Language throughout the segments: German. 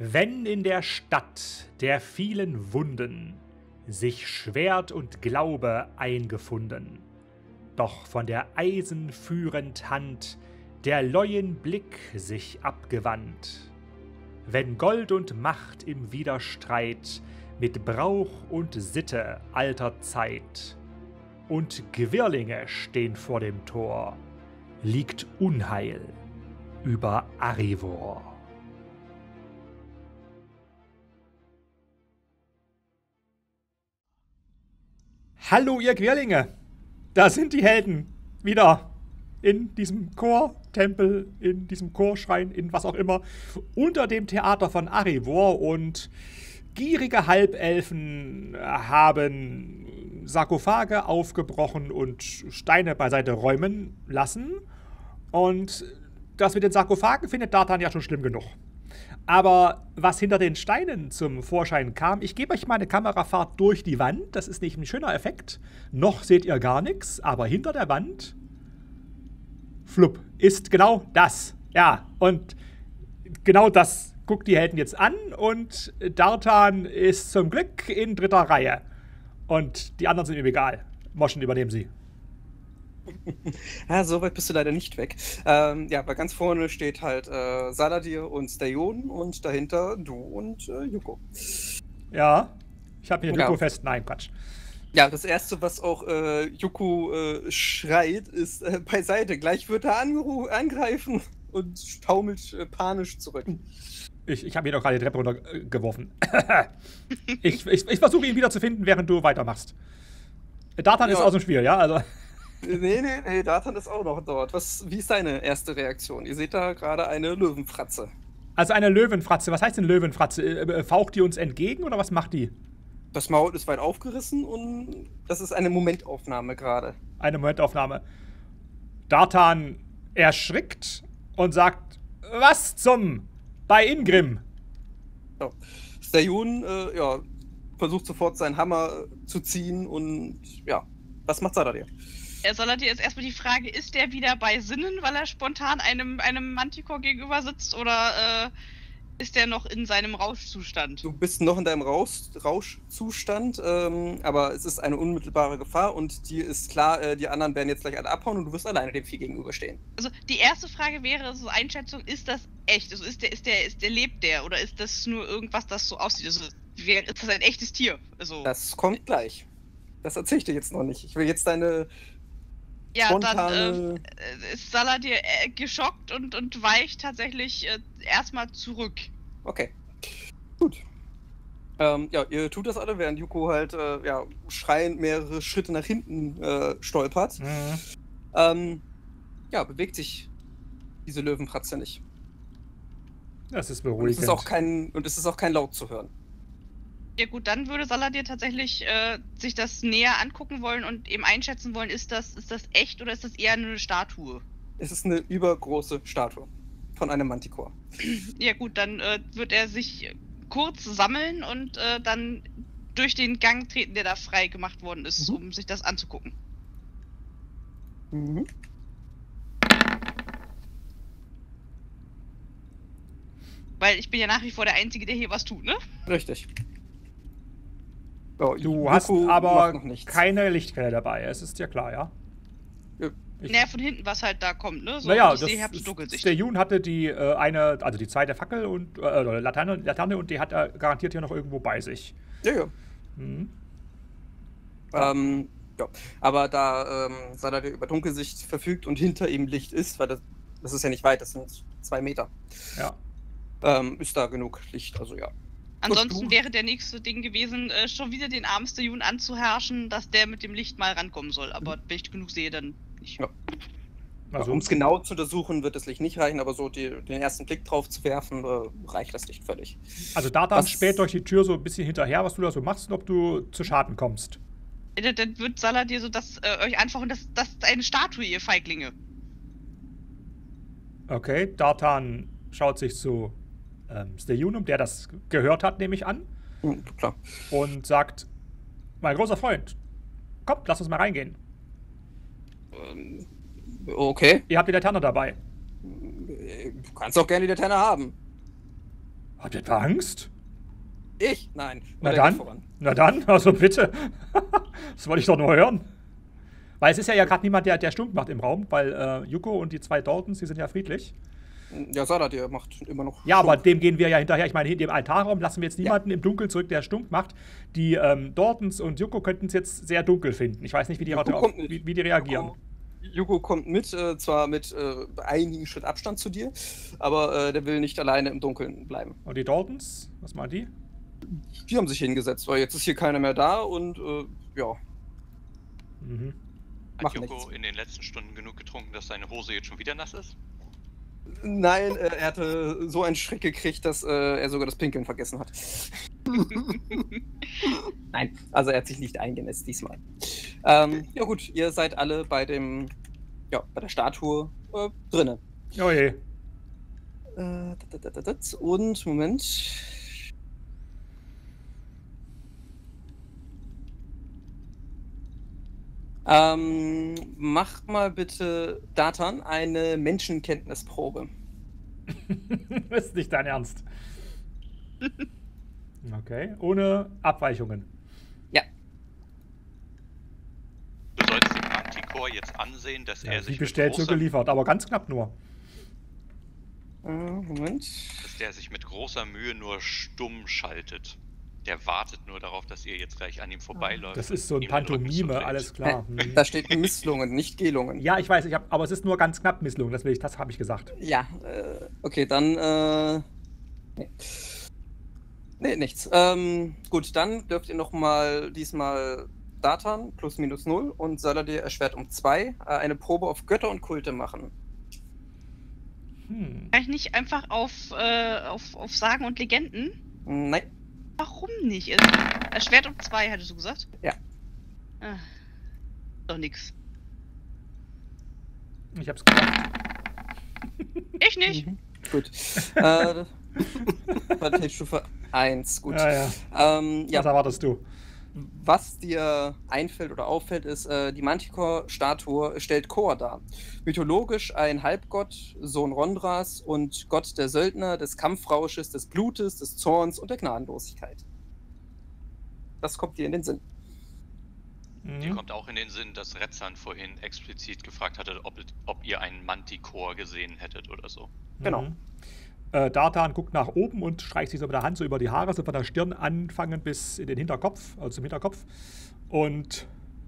Wenn in der Stadt der vielen Wunden sich Schwert und Glaube eingefunden, doch von der eisenführend Hand der leuen Blick sich abgewandt, wenn Gold und Macht im Widerstreit mit Brauch und Sitte alter Zeit und Gewirlinge stehen vor dem Tor, liegt Unheil über Arivor. Hallo, ihr Querlinge! Da sind die Helden. Wieder in diesem Chortempel, in diesem Chorschrein, in was auch immer, unter dem Theater von Arivor und gierige Halbelfen haben Sarkophage aufgebrochen und Steine beiseite räumen lassen. Und das mit den Sarkophagen findet Dartan ja schon schlimm genug. Aber was hinter den Steinen zum Vorschein kam, ich gebe euch mal eine Kamerafahrt durch die Wand. Das ist nicht ein schöner Effekt. Noch seht ihr gar nichts, aber hinter der Wand, flupp, ist genau das. Ja, und genau das guckt die Helden jetzt an und Dartan ist zum Glück in dritter Reihe. Und die anderen sind ihm egal. Moschen übernehmen sie. Ja, so weit bist du leider nicht weg. Ähm, ja, weil ganz vorne steht halt äh, Saladir und Stayon und dahinter du und äh, Yuko. Ja, ich habe hier ja. Yuko fest. Nein, Quatsch. Ja, das erste, was auch äh, Yuko äh, schreit, ist äh, beiseite. Gleich wird er angreifen und taumelt äh, panisch zurück. Ich, ich habe ihn doch gerade die Treppe runtergeworfen. ich ich, ich versuche ihn wieder zu finden, während du weitermachst. Datan ja. ist aus dem Spiel, ja? Also. Nee, nee, nee, Datan ist auch noch dort. Was, wie ist deine erste Reaktion? Ihr seht da gerade eine Löwenfratze. Also eine Löwenfratze. Was heißt denn Löwenfratze? Äh, äh, faucht die uns entgegen oder was macht die? Das Maul ist weit aufgerissen und das ist eine Momentaufnahme gerade. Eine Momentaufnahme. Dartan erschrickt und sagt: Was zum? Bei Ingrim. Ja. Stajun äh, ja, versucht sofort seinen Hammer zu ziehen und ja, was macht Sadadir? Er soll halt jetzt erstmal die Frage, ist der wieder bei Sinnen, weil er spontan einem, einem Manticore gegenüber sitzt oder äh, ist der noch in seinem Rauschzustand? Du bist noch in deinem Rausch, Rauschzustand, ähm, aber es ist eine unmittelbare Gefahr und dir ist klar, äh, die anderen werden jetzt gleich alle abhauen und du wirst alleine dem Vieh gegenüberstehen. Also die erste Frage wäre so Einschätzung, ist das echt? Also ist der, ist der, ist der, lebt der oder ist das nur irgendwas, das so aussieht? Also ist das ein echtes Tier? Also, das kommt gleich. Das erzähle ich dir jetzt noch nicht. Ich will jetzt deine ja, dann äh, ist Saladir äh, geschockt und, und weicht tatsächlich äh, erstmal zurück. Okay. Gut. Ähm, ja, ihr tut das alle, während Yuko halt äh, ja, schreiend mehrere Schritte nach hinten äh, stolpert. Mhm. Ähm, ja, bewegt sich diese Löwenfratze nicht. Das ist beruhigend. Und es ist auch kein, und es ist auch kein Laut zu hören. Ja gut, dann würde Saladir tatsächlich äh, sich das näher angucken wollen und eben einschätzen wollen, ist das, ist das echt oder ist das eher eine Statue? Es ist eine übergroße Statue von einem Manticore. Ja gut, dann äh, wird er sich kurz sammeln und äh, dann durch den Gang treten, der da frei gemacht worden ist, mhm. um sich das anzugucken. Mhm. Weil ich bin ja nach wie vor der Einzige, der hier was tut, ne? Richtig. Oh, du hast aber keine Lichtquelle dabei, es ist ja klar, ja? Ich naja, von hinten, was halt da kommt, ne? So, naja, das ist, der Jun hatte die äh, eine, also die zweite Fackel und äh, Laterne, Laterne und die hat er garantiert hier noch irgendwo bei sich. Ja, ja. Mhm. Ähm, ja. Aber da ähm, Saladin über Dunkelsicht verfügt und hinter ihm Licht ist, weil das, das ist ja nicht weit, das sind zwei Meter. Ja. Ähm, ist da genug Licht, also ja. Ansonsten wäre der nächste Ding gewesen, äh, schon wieder den armen Jun anzuherrschen, dass der mit dem Licht mal rankommen soll. Aber mhm. wenn ich genug sehe, dann nicht. Ja. Also, um es genau zu untersuchen, wird das Licht nicht reichen, aber so die, den ersten Blick drauf zu werfen, äh, reicht das Licht völlig. Also da dann späht durch die Tür so ein bisschen hinterher, was du da so machst und ob du zu Schaden kommst. Dann, dann wird Salah dir so das, äh, euch einfach und das, das ist eine Statue, ihr Feiglinge. Okay, Dartan schaut sich zu ähm, Stejunum, der das gehört hat, nehme ich an. Mhm, klar. Und sagt, mein großer Freund, kommt, lass uns mal reingehen. Ähm, okay. Ihr habt die Laterne dabei. Du kannst auch gerne die Laterne haben. Habt ihr etwa Angst? Ich? Nein. Na dann, na dann, also bitte. das wollte ich doch nur hören. Weil es ist ja, ja gerade niemand, der, der Stunk macht im Raum, weil äh, Yuko und die zwei Daltons, die sind ja friedlich. Ja, Saladir macht immer noch. Ja, aber dem gehen wir ja hinterher. Ich meine, in dem Altarraum lassen wir jetzt niemanden im Dunkeln zurück, der Stunk macht. Die ähm, Daltons und Yuko könnten es jetzt sehr dunkel finden. Ich weiß nicht, wie die, mit. wie, wie die reagieren. Yuko, Yuko kommt mit, äh, zwar mit äh, einigen Schritt Abstand zu dir, aber äh, der will nicht alleine im Dunkeln bleiben. Und die Daltons, was meinen die? Die haben sich hingesetzt, weil jetzt ist hier keiner mehr da und äh, ja, Mhm. Hat nichts. in den letzten Stunden genug getrunken, dass seine Hose jetzt schon wieder nass ist? Nein, äh, er hatte so einen Schreck gekriegt, dass äh, er sogar das Pinkeln vergessen hat. Nein, also er hat sich nicht eingenässt diesmal. Ähm, ja gut, ihr seid alle bei dem, ja, bei der Statue äh, drinne. Oh je. Äh, und Moment. Ähm, mach mal bitte, Datan, eine Menschenkenntnisprobe. ist nicht dein Ernst. Okay, ohne Abweichungen. Ja. Du sollst dem Antikor jetzt ansehen, dass Ja, er wie sich bestellt, so geliefert, aber ganz knapp nur. Äh, Moment. dass der sich mit großer Mühe nur stumm schaltet. Der wartet nur darauf, dass ihr jetzt gleich an ihm vorbeiläuft. Das ist so ein Pantomime, alles klar. Hm. Da steht Misslungen, nicht Gelungen. Ja, ich weiß, ich hab, aber es ist nur ganz knapp Misslungen, das, will ich- das habe ich gesagt. Ja, äh, okay, dann, äh, nee. Nee, nichts. Ähm, gut, dann dürft ihr nochmal diesmal Datan plus minus null und Saladir erschwert um zwei äh, eine Probe auf Götter und Kulte machen. Hm. Kann ich nicht einfach auf, äh, auf, auf Sagen und Legenden? Nein, Warum nicht? Also, Erschwert um zwei, hattest du gesagt? Ja. Ah, doch nix. Ich hab's gesagt. Ich nicht. Mhm. Gut. äh, Qualitätsstufe 1, gut. Ja, ja. Ähm, ja, Was erwartest du? Was dir einfällt oder auffällt, ist, äh, die Manticore-Statue stellt Kor dar. Mythologisch ein Halbgott, Sohn Rondras und Gott der Söldner, des Kampfrausches, des Blutes, des Zorns und der Gnadenlosigkeit. Das kommt dir in den Sinn. Dir Mhm. kommt auch in den Sinn, dass Retzan vorhin explizit gefragt hatte, ob, ob ihr einen Manticore gesehen hättet oder so. Genau. Mhm. Äh, Dartan guckt nach oben und streicht sich so mit der Hand so über die Haare, so von der Stirn anfangen bis in den Hinterkopf, also zum Hinterkopf. Und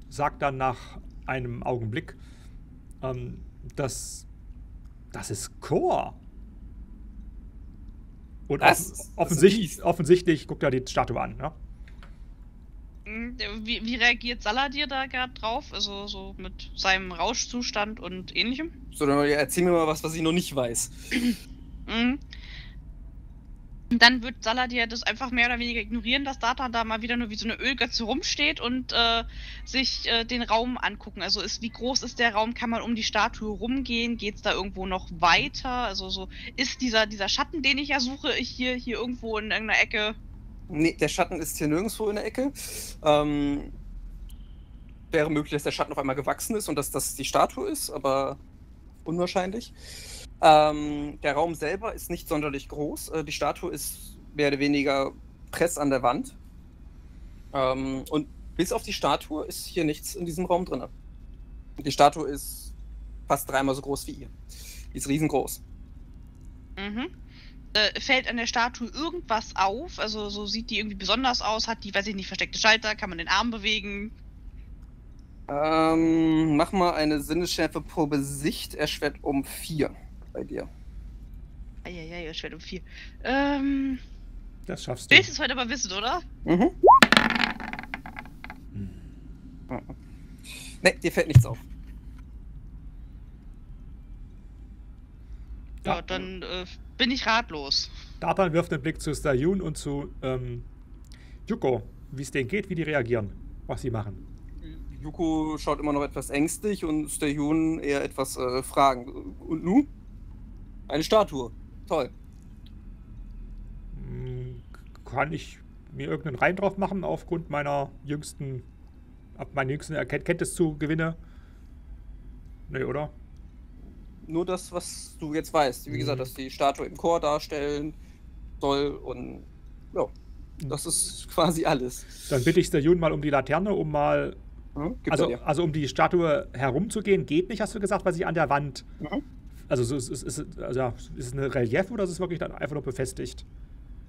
sagt dann nach einem Augenblick, ähm, das, das ist Chor. Und Das offen, offensichtlich, offensichtlich guckt er die Statue an. Ne? Wie, wie reagiert Saladir da gerade drauf? Also so mit seinem Rauschzustand und ähnlichem? So, dann erzähl mir mal was, was ich noch nicht weiß. Mhm. Dann wird Saladir das einfach mehr oder weniger ignorieren, dass Data da mal wieder nur wie so eine Ölgötze rumsteht und äh, sich äh, den Raum angucken. Also ist, wie groß ist der Raum? Kann man um die Statue rumgehen? Geht es da irgendwo noch weiter? Also so ist dieser, dieser Schatten, den ich ja suche, hier, hier irgendwo in irgendeiner Ecke. Nee, der Schatten ist hier nirgendwo in der Ecke. Ähm, wäre möglich, dass der Schatten auf einmal gewachsen ist und dass das die Statue ist, aber unwahrscheinlich. Ähm, der Raum selber ist nicht sonderlich groß. Äh, die Statue ist mehr oder weniger press an der Wand. Ähm, und bis auf die Statue ist hier nichts in diesem Raum drin. Die Statue ist fast dreimal so groß wie ihr. Die ist riesengroß. Mhm. Äh, fällt an der Statue irgendwas auf? Also so sieht die irgendwie besonders aus? Hat die, weiß ich nicht, versteckte Schalter? Kann man den Arm bewegen? Ähm, mach mal eine Sinnesschärfe Probe Sicht erschwert um 4 bei dir. Eieiei, er schwert um vier. Ähm, Das schaffst du. willst du es heute aber wissen, oder? Mhm. Hm. Ne, dir fällt nichts auf. Ja, Ja. dann äh, bin ich ratlos. Dartan wirft einen Blick zu Stayun und zu ähm, Yuko, wie es denen geht, wie die reagieren, was sie machen. Yuko schaut immer noch etwas ängstlich und Stehun eher etwas äh, fragend. Und nu? Eine Statue. Toll. Hm, Kann ich mir irgendeinen Reim drauf machen aufgrund meiner jüngsten, ab meiner jüngsten Erkennt Kenntnis zu Gewinne? Nee, oder? Nur das, was du jetzt weißt. Wie gesagt, Mhm. dass die Statue im Chor darstellen. soll und ja, das ist quasi alles. Dann bitte ich Stajun mal um die Laterne, um mal. Hm? Gibt's Also, also um die Statue herumzugehen, geht nicht, hast du gesagt, weil sie an der Wand. Mhm. Also so, ist, ist, also, ja, ist es eine Relief oder ist es wirklich dann einfach nur befestigt?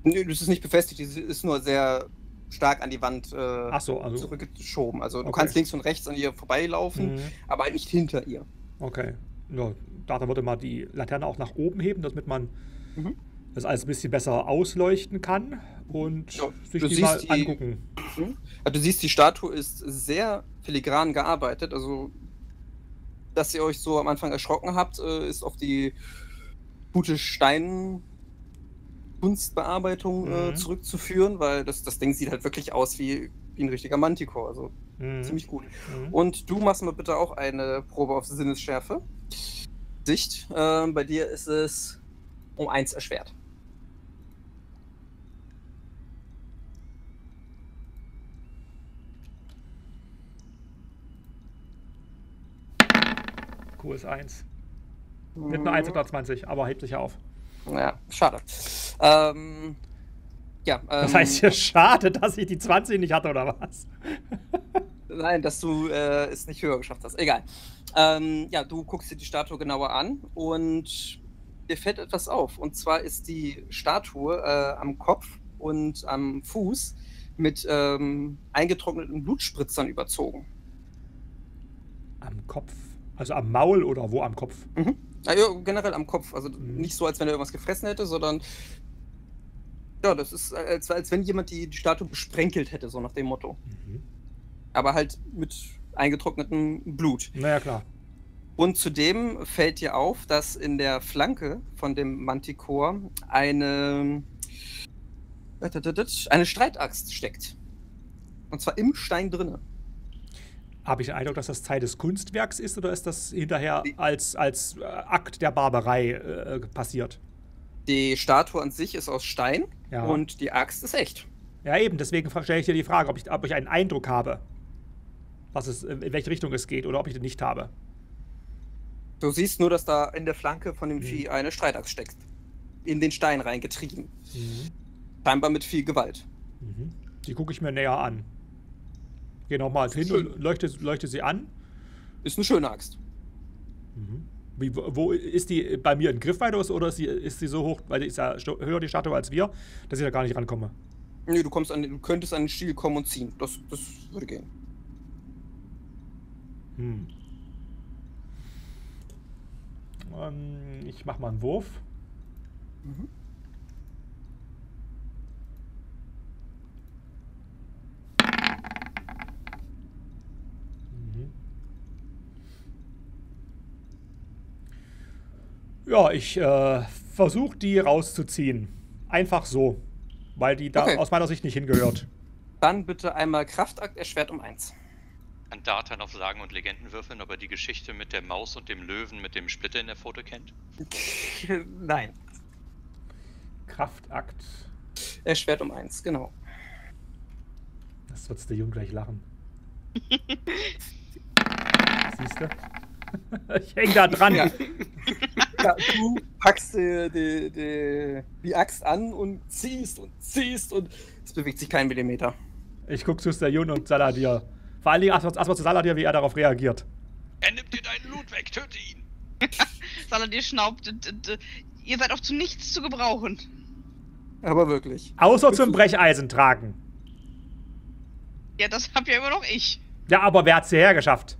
Nö, das ist nicht befestigt, die ist nur sehr stark an die Wand äh, so, also. zurückgeschoben. Also du Okay. kannst links und rechts an ihr vorbeilaufen, Mhm. aber halt nicht hinter ihr. Okay. Ja, da würde man die Laterne auch nach oben heben, damit man Mhm. das alles ein bisschen besser ausleuchten kann und Ja, sich du die siehst mal die- angucken. Mhm. Also du siehst, die Statue ist sehr filigran gearbeitet. Also, dass ihr euch so am Anfang erschrocken habt, äh, ist auf die gute Stein-Kunstbearbeitung äh, Mhm. zurückzuführen, weil das, das Ding sieht halt wirklich aus wie, wie ein richtiger Manticore. Also Mhm. ziemlich gut. Mhm. Und du machst mir bitte auch eine Probe auf Sinnesschärfe. Sicht. Ähm, bei dir ist es um eins erschwert. Cool ist 1. Mit einer 1 oder 20, aber hebt sich auf. Ja, schade. Ähm, ja, ähm, Das heißt hier schade, dass ich die 20 nicht hatte, oder was? Nein, dass du äh, es nicht höher geschafft hast. Egal. Ähm, ja, du guckst dir die Statue genauer an und dir fällt etwas auf. Und zwar ist die Statue äh, am Kopf und am Fuß mit ähm, eingetrockneten Blutspritzern überzogen. Am Kopf. Also am Maul oder wo am Kopf? Ah, ja, generell am Kopf. Also Mhm. nicht so, als wenn er irgendwas gefressen hätte, sondern ja, das ist äh, als, als wenn jemand die, die Statue besprenkelt hätte, so nach dem Motto. Mhm. Aber halt mit eingetrocknetem Blut. Naja, klar. Und zudem fällt dir auf, dass in der Flanke von dem Manticore eine, eine Streitaxt steckt. Und zwar im Stein drinne. Habe ich den Eindruck, dass das Teil des Kunstwerks ist oder ist das hinterher als, als äh, Akt der Barbarei äh, passiert? Die Statue an sich ist aus Stein Ja. und die Axt ist echt. Ja, eben, deswegen stelle ich dir die Frage, ob ich, ob ich einen Eindruck habe, was es, in welche Richtung es geht oder ob ich den nicht habe. Du siehst nur, dass da in der Flanke von dem Mhm. Vieh eine Streitaxt steckt. In den Stein reingetrieben. Mhm. Scheinbar mit viel Gewalt. Mhm. Die gucke ich mir näher an. Geh nochmal hin Schön. und leuchte, leuchte sie an. Ist eine schöne Axt. Mhm. Wie, wo ist die bei mir in Griffweite oder ist sie, ist sie so hoch, weil die ist ja höher die Statue als wir, dass ich da gar nicht rankomme? Nee, du, kommst an, du könntest an den Stiel kommen und ziehen. Das, das würde gehen. Hm. Ähm, ich mach mal einen Wurf. Mhm. Ja, ich äh, versuche die rauszuziehen. Einfach so. Weil die da Okay. aus meiner Sicht nicht hingehört. Dann bitte einmal Kraftakt erschwert um eins. Kann Datan auf Sagen und Legenden würfeln, ob er die Geschichte mit der Maus und dem Löwen mit dem Splitter in der Foto kennt? Nein. Kraftakt. Erschwert um eins, genau. Das wird's der Jung gleich lachen. Siehst du? Ich häng da dran. Ja. Ja, du packst die, die, die, die Axt an und ziehst und ziehst und es bewegt sich kein Millimeter. Ich guck zu Stajun und Saladir. Vor allen Dingen erstmal zu Saladir, wie er darauf reagiert. Er nimmt dir deinen Loot weg, töte ihn! Saladir schnaubt. d- Ihr seid auch zu nichts zu gebrauchen. Aber wirklich. Außer zum Brecheisen tragen. Ja, das hab ja immer noch ich. Ja, aber wer hat's hierher geschafft?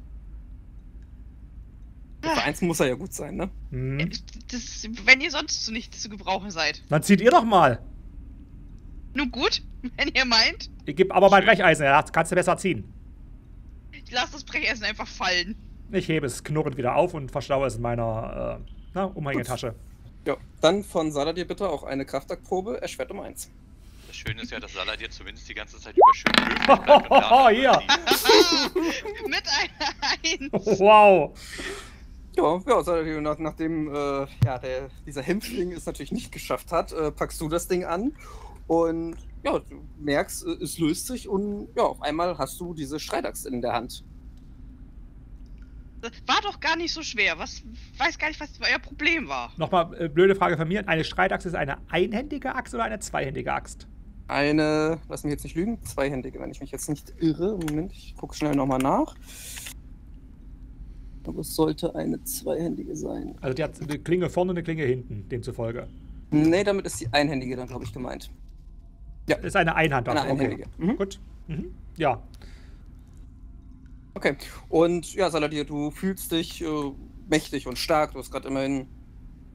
Für eins muss er ja gut sein, ne? Hm. Das, wenn ihr sonst zu nichts zu gebrauchen seid. Dann zieht ihr doch mal. Nun gut, wenn ihr meint, Ich geb aber mein Brecheisen, ja, das kannst du besser ziehen. ich lasse das Brechessen einfach fallen. Ich hebe es knurrend wieder auf und verstaue es in meiner äh, na, Umhängetasche. Ja. Dann von Saladir bitte auch eine Kraftaktprobe, erschwert um eins. Das Schöne ist ja, dass Salah dir zumindest die ganze Zeit über schön höflich bleibt und Datan Hier. Mit einer Eins. Wow. Ja, ja Saladir, nach, nachdem äh, ja, der, dieser Hämpfling es natürlich nicht geschafft hat, äh, packst du das Ding an und ja, du merkst, äh, es löst sich und ja, auf einmal hast du diese Streitaxt in der Hand. War doch gar nicht so schwer. Was weiß gar nicht, was euer Problem war. Nochmal äh, blöde Frage von mir. Eine Streitaxt ist eine einhändige Axt oder eine zweihändige Axt? Eine, lass mich jetzt nicht lügen, zweihändige, wenn ich mich jetzt nicht irre. Moment, ich gucke schnell nochmal nach. Aber es sollte eine zweihändige sein. Also die hat eine Klinge vorne und eine Klinge hinten, demzufolge. Nee, damit ist die einhändige dann, glaube ich, gemeint. Das ist eine Einhand. Eine okay. einhändige. Mhm. Gut. Mhm. Ja. Okay. Und ja, Saladir, du fühlst dich äh, mächtig und stark. Du hast gerade immerhin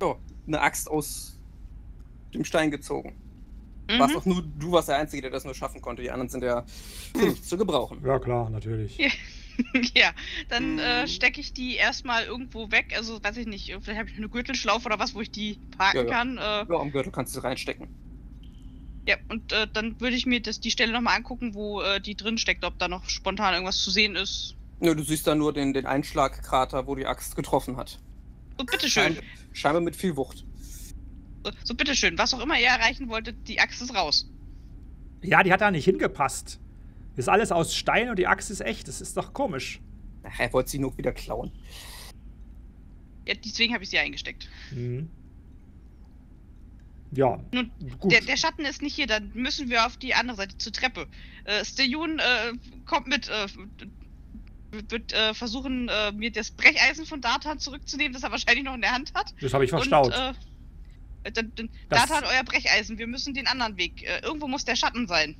ja, eine Axt aus dem Stein gezogen. Mhm. Warst auch nur, du warst der Einzige, der das nur schaffen konnte. Die anderen sind ja für nichts zu gebrauchen. Ja, klar, natürlich. Ja. dann äh, stecke ich die erstmal irgendwo weg. Also, weiß ich nicht, vielleicht habe ich eine Gürtelschlaufe oder was, wo ich die parken Ja, ja. kann. Äh, Ja, am Gürtel kannst du sie reinstecken. ja, und äh, dann würde ich mir das, die Stelle nochmal angucken, wo äh, die drin steckt, ob da noch spontan irgendwas zu sehen ist. Nö, du siehst da nur den, den Einschlagkrater, wo die Axt getroffen hat. So, bitteschön. Schein- Scheinbar mit viel Wucht. So, so, bitteschön. Was auch immer ihr erreichen wolltet, die Axt ist raus. Ja, die hat da nicht hingepasst. Ist alles aus Stein und die Axt ist echt. Das ist doch komisch. Ach, er wollte sie nur wieder klauen. Ja, deswegen habe ich sie eingesteckt. Mhm. Ja, Nun, gut. Der, der Schatten ist nicht hier, dann müssen wir auf die andere Seite zur Treppe. Äh, Stejun äh, kommt mit, äh, wird äh, versuchen, äh, mir das Brecheisen von Datan zurückzunehmen, das er wahrscheinlich noch in der Hand hat. das habe ich verstaut. Und, äh, dann, Datan, euer Brecheisen, wir müssen den anderen Weg. Äh, irgendwo muss der Schatten sein.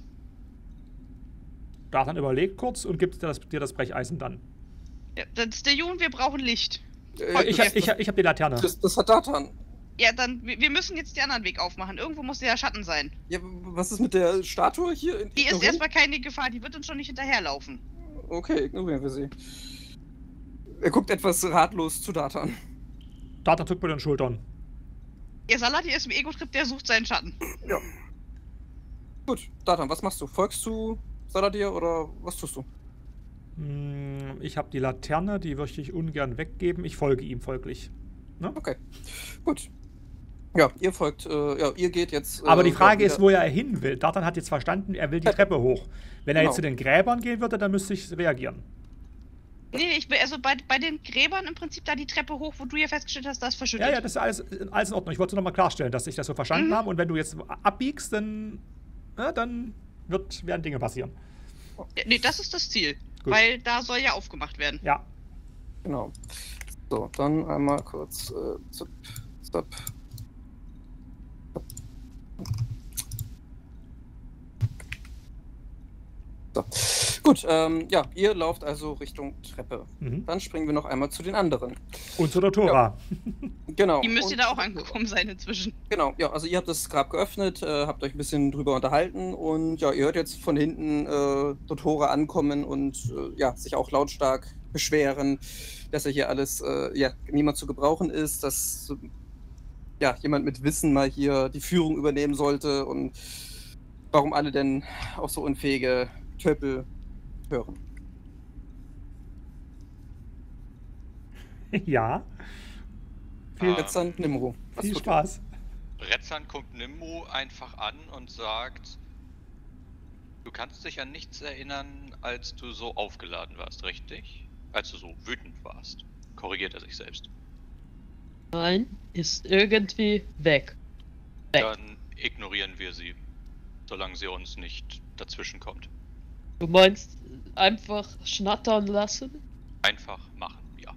Datan überlegt kurz und gibt dir das, dir das Brecheisen dann. Ja, dann Stejun, wir brauchen Licht. Äh, Ich, hab- ich, hab- ich habe die Laterne. das, das hat Datan. Ja, dann, wir wir müssen jetzt den anderen Weg aufmachen. Irgendwo muss der Schatten sein. Ja, was ist mit der Statue hier? Die ist erstmal keine Gefahr, die wird uns schon nicht hinterherlaufen. Okay, ignorieren wir sie. Er guckt etwas ratlos zu Datan. Datan zuckt bei den Schultern. Ihr Salati ist im Ego-Trip, der sucht seinen Schatten. Gut, Datan, was machst du? Folgst du Saladir oder was tust du? Hm, Ich habe die Laterne, die möchte ich ungern weggeben. Ich folge ihm folglich. Okay, gut. Ja, ihr folgt, äh, ja, ihr geht jetzt. Aber äh, die Frage ist, wo er hin will. Datan hat jetzt verstanden, er will die Treppe hoch. Wenn er Genau. jetzt zu den Gräbern gehen würde, dann müsste ich reagieren. Nee, ich will also bei, bei den Gräbern im Prinzip da die Treppe hoch, wo du ja festgestellt hast, das verschüttet. Ja, ja, das ist alles, alles in Ordnung. Ich wollte nur noch mal klarstellen, dass ich das so verstanden Mhm. habe. Und wenn du jetzt abbiegst, dann, ja, dann wird, werden Dinge passieren. Ja, nee, das ist das Ziel. Gut. Weil da soll ja aufgemacht werden. Ja. Genau. So, dann einmal kurz. Äh, zip, zip. So. Gut, ähm, ja, ihr lauft also Richtung Treppe. Mhm. Dann springen wir noch einmal zu den anderen. Und zu der Tora. Genau. Die müsste da auch angekommen sein inzwischen. Genau, ja, also ihr habt das Grab geöffnet, äh, habt euch ein bisschen drüber unterhalten und ja, ihr hört jetzt von hinten äh, Dotore ankommen und äh, ja, sich auch lautstark beschweren, dass ja hier alles, äh, ja, niemand zu gebrauchen ist, dass ja, jemand mit Wissen mal hier die Führung übernehmen sollte und warum alle denn auf so unfähige Töpel hören. ja. Viel, Ah. Nimro. Was viel? Spaß. Retzan guckt Nimmo einfach an und sagt, du kannst dich an nichts erinnern, als du so aufgeladen warst, richtig? Als du so wütend warst. Korrigiert er sich selbst. Nein, ist irgendwie weg. Weg. Dann ignorieren wir sie, solange sie uns nicht dazwischen kommt. Du meinst einfach schnattern lassen? Einfach machen, ja.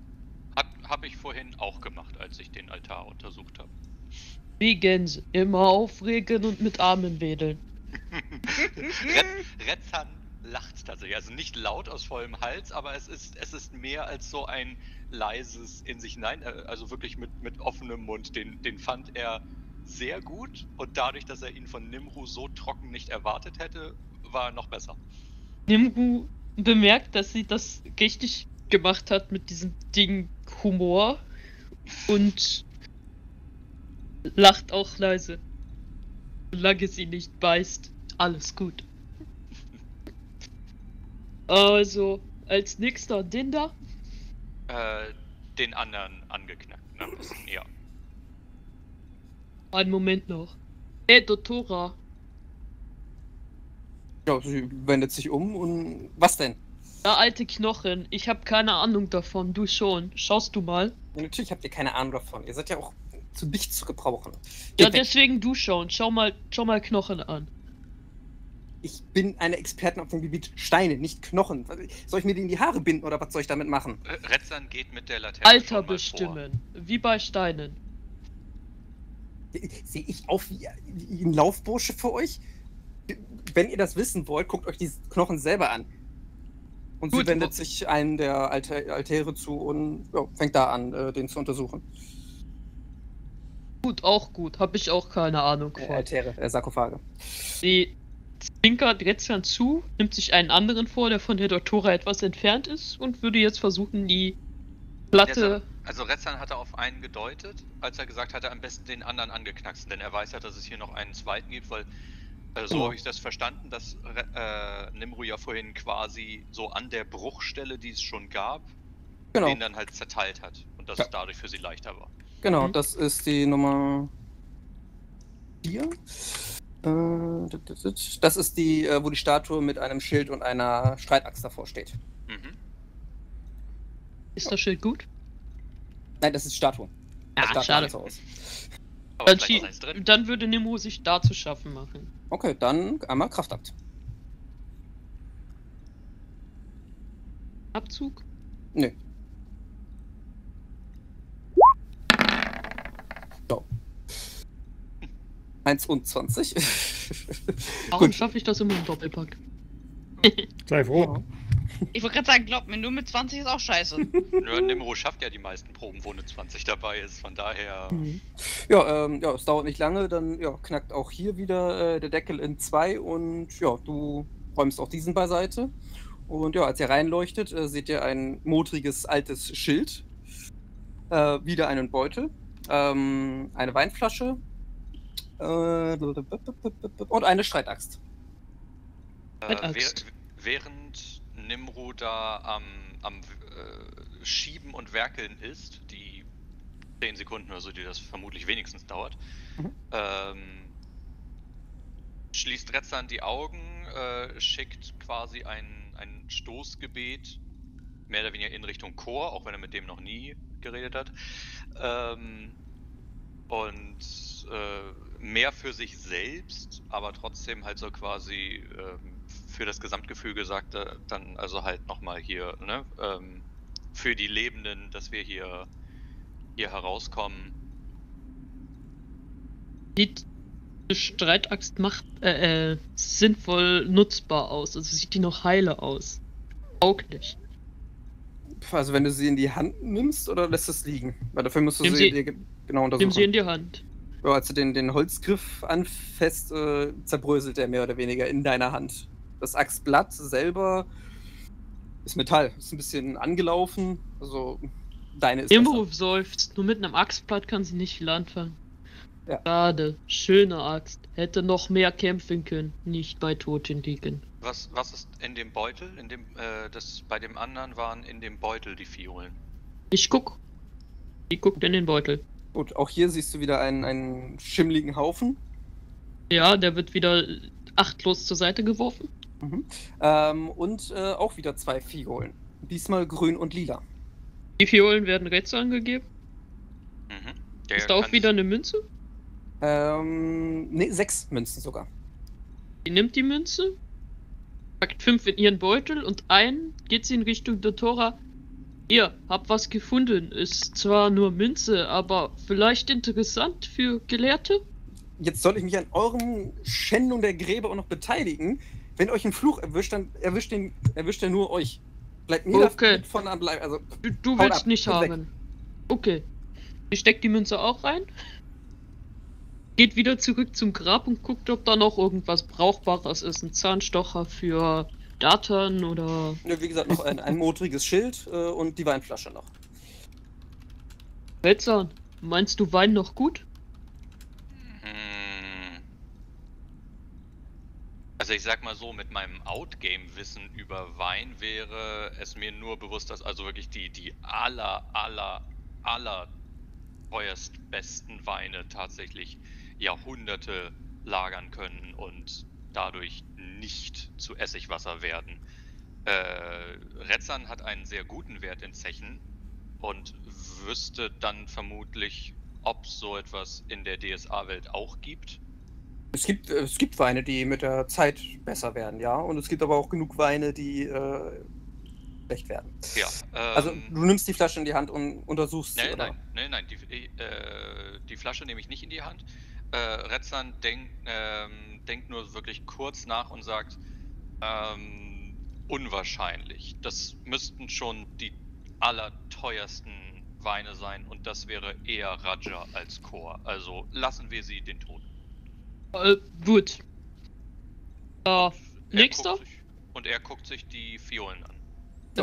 Hat, hab ich vorhin auch gemacht, als ich den Altar untersucht habe. Wie Gänse, immer aufregen und mit Armen wedeln. Retzan lacht tatsächlich. Also nicht laut aus vollem Hals, aber es ist, es ist mehr als so ein leises in sich hinein. äh, Also wirklich mit, mit offenem Mund. Den, den fand er sehr gut und dadurch, dass er ihn von Nimru so trocken nicht erwartet hätte, war er noch besser. Nimru bemerkt, dass sie das richtig gemacht hat mit diesem Ding Humor und lacht auch leise. Solange sie nicht beißt, alles gut. Also, als nächster Dinder. Äh, den anderen angeknackt? Ein bisschen, ja. Einen Moment noch. Hey, Dotora, Ja, sie wendet sich um und was denn? Ja, alte Knochen. Ich habe keine Ahnung davon. Du schon. Schaust du mal? Natürlich habt ihr keine Ahnung davon. Ihr seid ja auch zu nichts zu gebrauchen. Geht Ja, weg. deswegen du schon. Schau mal, schau mal Knochen an. Ich bin eine Expertin auf dem Gebiet Steine, nicht Knochen. Soll ich mir die in die Haare binden oder was soll ich damit machen? Äh, Retzan geht mit der Laterne Alter schon mal bestimmen. Wie bei Steinen. Sehe ich auf wie, wie ein Laufbursche für euch? Wenn ihr das wissen wollt, guckt euch diese Knochen selber an. Und sie Gut, wendet wo- sich einem der Altäre zu und ja, fängt da an, äh, den zu untersuchen. Gut, auch gut. Hab ich auch keine Ahnung Äh. Altäre, äh, Sarkophage. Sie zwinkert Retzern zu, nimmt sich einen anderen vor, der von der Doktora etwas entfernt ist und würde jetzt versuchen, die Platte. Also Retzan hatte auf einen gedeutet, als er gesagt hatte, am besten den anderen angeknackst. Denn er weiß ja, dass es hier noch einen zweiten gibt, weil äh, so Genau. habe ich das verstanden, dass äh, Nimru ja vorhin quasi so an der Bruchstelle, die es schon gab, Genau, den dann halt zerteilt hat. Und dass Ja. es dadurch für sie leichter war. genau, Mhm. das ist die Nummer 4. Das ist die, äh, wo die Statue mit einem Schild und einer Streitaxt davor steht. Mhm. Ist das Schild gut? Nein, das ist Statue. Das Ja, Statue schade. so aus. Aber Dann, vielleicht ist schie- eins drin. dann würde Nimro sich da zu schaffen machen. Okay, dann einmal Kraftakt. Abzug? Nö. So. 1 und 20. Warum Gut. schaffe ich das immer im Doppelpack? Sei froh. Ich wollte gerade sagen, glaub mir, nur mit 20 ist auch scheiße. Nur Nimro schafft ja die meisten Proben, wo eine 20 dabei ist. Von daher. Ja, ähm, ja, es dauert nicht lange, dann ja, knackt auch hier wieder äh, der Deckel in zwei und ja, du räumst auch diesen beiseite. Und ja, als ihr reinleuchtet, äh, seht ihr ein modriges altes Schild, äh, wieder einen Beutel, ähm, eine Weinflasche äh, und eine Streitaxt. Äh, während Nimru da am, am äh, Schieben und Werkeln ist, die 10 Sekunden oder so, die das vermutlich wenigstens dauert, Mhm. ähm, schließt Retzan die Augen, äh, schickt quasi ein, ein Stoßgebet, mehr oder weniger in Richtung Chor, auch wenn er mit dem noch nie geredet hat. Ähm, und äh, mehr für sich selbst, aber trotzdem halt so quasi ähm, für das Gesamtgefüge sagt er dann also halt nochmal hier, ne, ähm, für die Lebenden, dass wir hier, hier herauskommen. Sieht die Streitaxt macht, äh, äh, sinnvoll nutzbar aus. Also sieht die noch heile aus. Tauglich. Also wenn du sie in die Hand nimmst oder lässt es liegen? Weil dafür musst du Nimm sie, sie- dir ge- genau Nimm sie untersuchen. in die Hand. Ja, als du den, den Holzgriff anfasst, äh, zerbröselt er mehr oder weniger in deiner Hand. Das Axtblatt selber ist Metall, ist ein bisschen angelaufen. Also deine ist besser. seufzt. Nur mit einem Axtblatt kann sie nicht viel anfangen. Ja. Schade. Schöne Axt. Hätte noch mehr kämpfen können. Nicht bei Toten liegen. Was, was ist in dem Beutel? In dem, äh, das, bei dem anderen waren in dem Beutel die Fiolen. Ich guck. Die guckt in den Beutel. Gut, auch hier siehst du wieder einen, einen schimmligen Haufen. Ja, der wird wieder achtlos zur Seite geworfen. Ähm, und äh, auch wieder zwei Fiolen. Diesmal grün und lila. Die Fiolen werden Rätsel angegeben. Mhm. Der Ist da auch wieder eine Münze? Ähm, ne, sechs Münzen sogar. Die nimmt die Münze, packt fünf in ihren Beutel und ein geht sie in Richtung Dotora. Ihr habt was gefunden. Ist zwar nur Münze, aber vielleicht interessant für Gelehrte? Jetzt soll ich mich an euren Schändung der Gräber auch noch beteiligen. Wenn euch ein Fluch erwischt, dann erwischt, den, erwischt er nur euch. Bleibt mir Okay. von am Bleib. Also, Du, du willst ab, nicht geht weg. haben. Okay. Ich steck die Münze auch rein. Geht wieder zurück zum Grab und guckt, ob da noch irgendwas Brauchbares ist. Ein Zahnstocher für Datan oder. ne, wie gesagt, noch ein, ein modriges Schild äh, und die Weinflasche noch. Rätsel, meinst du Wein noch gut? Hm. Also ich sag mal so, mit meinem Outgame-Wissen über Wein wäre es mir nur bewusst, dass also wirklich die, die aller, aller, aller teuerst besten Weine tatsächlich Jahrhunderte lagern können und dadurch nicht zu Essigwasser werden. Äh, Retzan hat einen sehr guten Wert in Zechen und wüsste dann vermutlich, ob so etwas in der DSA-Welt auch gibt. Es gibt, es gibt Weine, die mit der Zeit besser werden, ja. Und es gibt aber auch genug Weine, die äh, schlecht werden. Ja. Ähm, Also du nimmst die Flasche in die Hand und untersuchst sie, Nein, oder? nein, nein, nein, die, äh, die Flasche nehme ich nicht in die Hand. Äh, Retzan denkt, ähm, denkt nur wirklich kurz nach und sagt, ähm, unwahrscheinlich. Das müssten schon die allerteuersten Weine sein und das wäre eher Raja als Chor. Also lassen wir sie den Tod. Äh, gut. Äh, Er nächster? sich- Und er guckt sich die Fiolen an.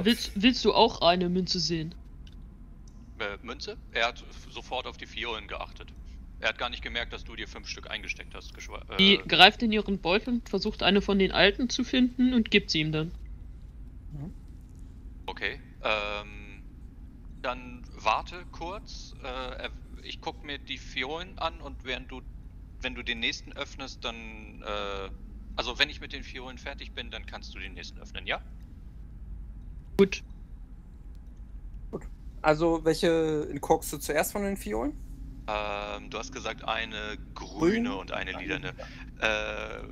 Willst, willst du auch eine Münze sehen? Äh, Münze? Er hat sofort auf die Fiolen geachtet. Er hat gar nicht gemerkt, dass du dir fünf Stück eingesteckt hast. geschwa- Die Äh, greift in ihren Beutel, versucht eine von den alten zu finden und gibt sie ihm dann. Okay. Ähm, dann warte kurz. Äh, ich guck mir die Fiolen an und während du, wenn du den nächsten öffnest, dann, äh, also wenn ich mit den Fiolen fertig bin, dann kannst du den nächsten öffnen, ja? Gut. Also welche korkst du zuerst von den Fiolen? Ähm, du hast gesagt eine grüne Grün? und eine lilane. Äh,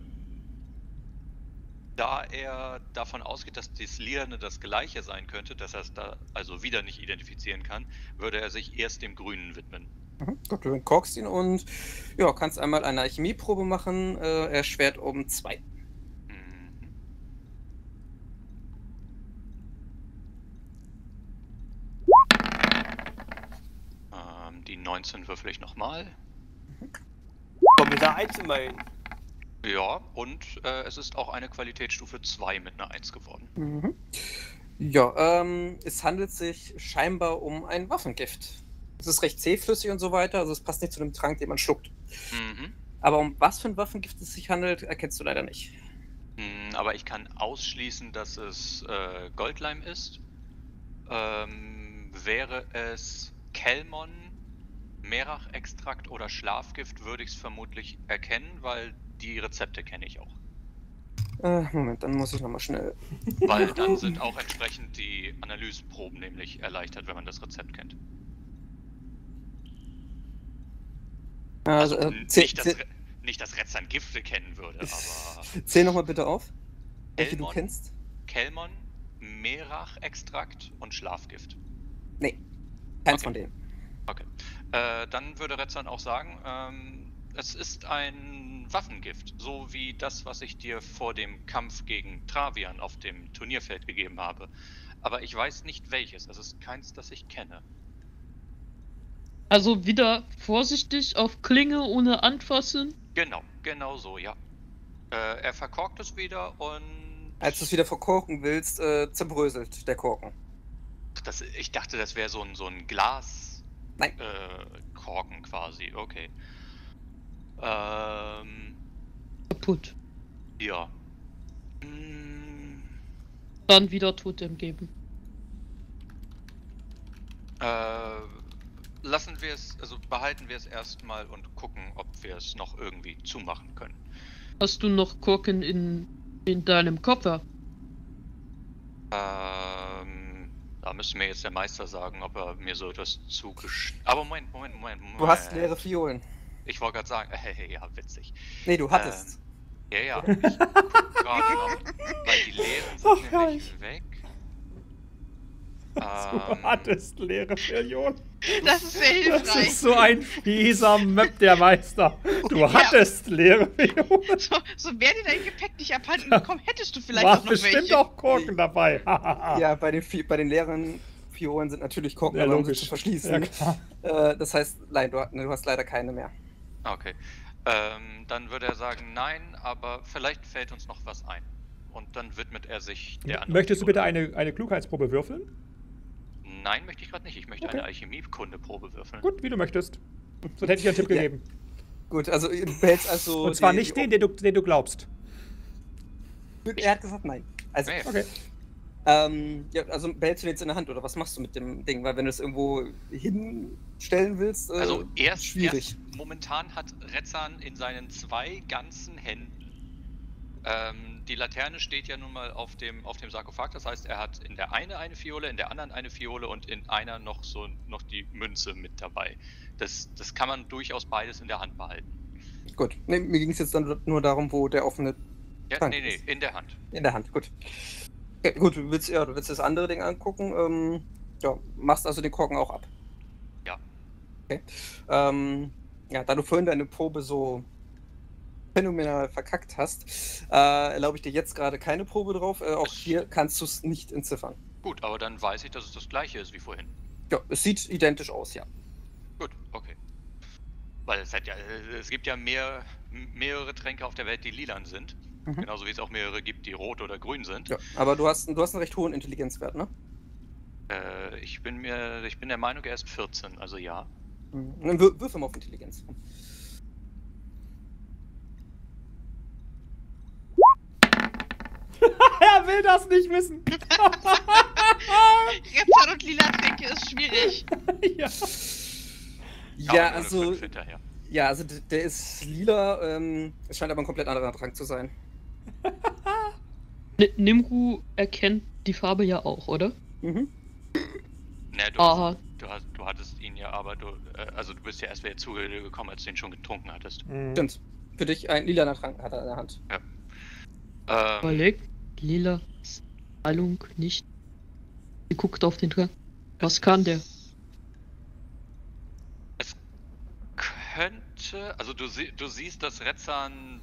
da er davon ausgeht, dass das Lilane das gleiche sein könnte, dass er es da also wieder nicht identifizieren kann, würde er sich erst dem Grünen widmen. Mhm. Gut, du korkst ihn und ja, kannst einmal eine Alchemieprobe machen. Äh, erschwert um zwei. Mhm. Ähm, die 19 würfel ich nochmal. Komm mit der Eins immerhin. Ja, und äh, es ist auch eine Qualitätsstufe 2 mit einer 1 geworden. Mhm. Ja, ähm, es handelt sich scheinbar um ein Waffengift. Es ist recht zähflüssig und so weiter, also es passt nicht zu dem Trank, den man schluckt. Mhm. Aber um was für ein Waffengift es sich handelt, erkennst du leider nicht. Mm, Aber ich kann ausschließen, dass es äh, Goldleim ist. Ähm, wäre es Kelmon, Merach-Extrakt oder Schlafgift, würde ich es vermutlich erkennen, weil die Rezepte kenne ich auch. Äh, Moment, dann muss ich nochmal schnell. Weil dann sind auch entsprechend die Analyseproben nämlich erleichtert, wenn man das Rezept kennt. Also, Also, äh, nicht, dass, nicht, dass Retzan Gifte kennen würde, aber zähl nochmal bitte auf, welche du Elmon? kennst. Kelmon, Merach-Extrakt und Schlafgift. Nee, keins Okay. von denen. Okay. Äh, dann würde Retzan auch sagen, ähm, es ist ein Waffengift, so wie das, was ich dir vor dem Kampf gegen Travian auf dem Turnierfeld gegeben habe. Aber ich weiß nicht welches. Es ist keins, das ich kenne. Also wieder vorsichtig auf Klinge ohne anfassen. Genau, genau so, ja. Äh, er verkorkt es wieder und. Als du es wieder verkorken willst, äh, zerbröselt der Korken. Ach, das, ich dachte, das wäre so ein, so ein Glas. Nein. Äh, Korken quasi, okay. Ähm, Kaputt. ja. Dann wieder Totem geben. Äh, lassen wir es, also behalten wir es erstmal und gucken, ob wir es noch irgendwie zumachen können. Hast du noch Korken in, in deinem Koffer? Ähm, da müsste mir jetzt der Meister sagen, ob er mir so etwas zugesch... Aber Moment, Moment, Moment, Moment. Du hast leere Fiolen. Ich wollte gerade sagen, hey, ja, witzig. Nee, du hattest. Ja, ja, ich guck gerade noch, weil die leeren sind Ach, nämlich weg. Du Ähm, hattest leere Millionen. Das ist sehr Das hilfreich. ist so ein fieser Möb, der Meister. Du hattest leere Millionen. So, so wäre dir dein Gepäck nicht abhanden gekommen, hättest du vielleicht War auch noch bestimmt welche. auch Korken dabei. Ja, bei den, bei den leeren Fiolen sind natürlich Korken, Ja, dabei, um sie zu verschließen. Ja. Äh, das heißt, nein, du, du hast leider keine mehr. Okay. Ähm, dann würde er sagen, nein, aber vielleicht fällt uns noch was ein. Und dann widmet er sich der anderen. Möchtest du bitte eine, eine Klugheitsprobe würfeln? Nein, möchte ich gerade nicht. Ich möchte Okay. eine Alchemiekunde-Probe würfeln. Gut, wie du möchtest. So hätte ich dir einen Tipp Ja. gegeben. Gut, also du behältst also. Und zwar die- nicht die- den, den du, den du glaubst. Er hat gesagt nein. Also, Nee. Okay. ähm, ja, also behältst du den jetzt in der Hand oder was machst du mit dem Ding? Weil wenn du es irgendwo hinstellen willst, äh, Also erst, schwierig. erst momentan hat Retzan in seinen zwei ganzen Händen Ähm, die Laterne steht ja nun mal auf dem, auf dem Sarkophag. Das heißt, er hat in der eine eine Fiole, in der anderen eine Fiole und in einer noch so noch die Münze mit dabei. Das, das kann man durchaus beides in der Hand behalten. Gut. Nee, mir ging es jetzt dann nur darum, wo der offene Ja, Dank nee, nee, ist. in der Hand. in der Hand. Gut. Okay, gut, du willst, ja, du willst das andere Ding angucken. Ähm, ja, machst also den Korken auch ab. Ja. Okay. Ähm, ja, da du vorhin deine Probe so phänomenal verkackt hast, äh, erlaube ich dir jetzt gerade keine Probe drauf. Äh, auch hier kannst du es nicht entziffern. Gut, aber dann weiß ich, dass es das gleiche ist wie vorhin. Ja, es sieht identisch aus, ja. Gut, okay. Weil es ja, äh, es gibt ja mehr, mehrere Tränke auf der Welt, die lilan sind. Mhm. Genauso wie es auch mehrere gibt, die rot oder grün sind. ja. Aber du hast, du hast einen recht hohen Intelligenzwert, ne? Äh, ich bin mir, ich bin der Meinung, er ist 14, also ja. Mhm. Dann wür würfel mal auf Intelligenz. er will das nicht wissen. Retzern und lila Tränke ist schwierig. ja. Ja, eine also, ja, also der ist lila. Ähm, es scheint aber ein komplett anderer Trank zu sein. N Nimru erkennt die Farbe ja auch, oder? Mhm. Ne, du, Aha. hast, du, hast, du hattest ihn ja, aber du, äh, also du bist ja erst wieder zu gekommen, als du ihn schon getrunken hattest. Mhm. Stimmt. Für dich ein lilaner Trank hat er in der Hand. Ähm, Überlegt, lila Strahlung nicht. Sie guckt auf den Trank. Was kann der? Es könnte, also du, du siehst, dass Retzan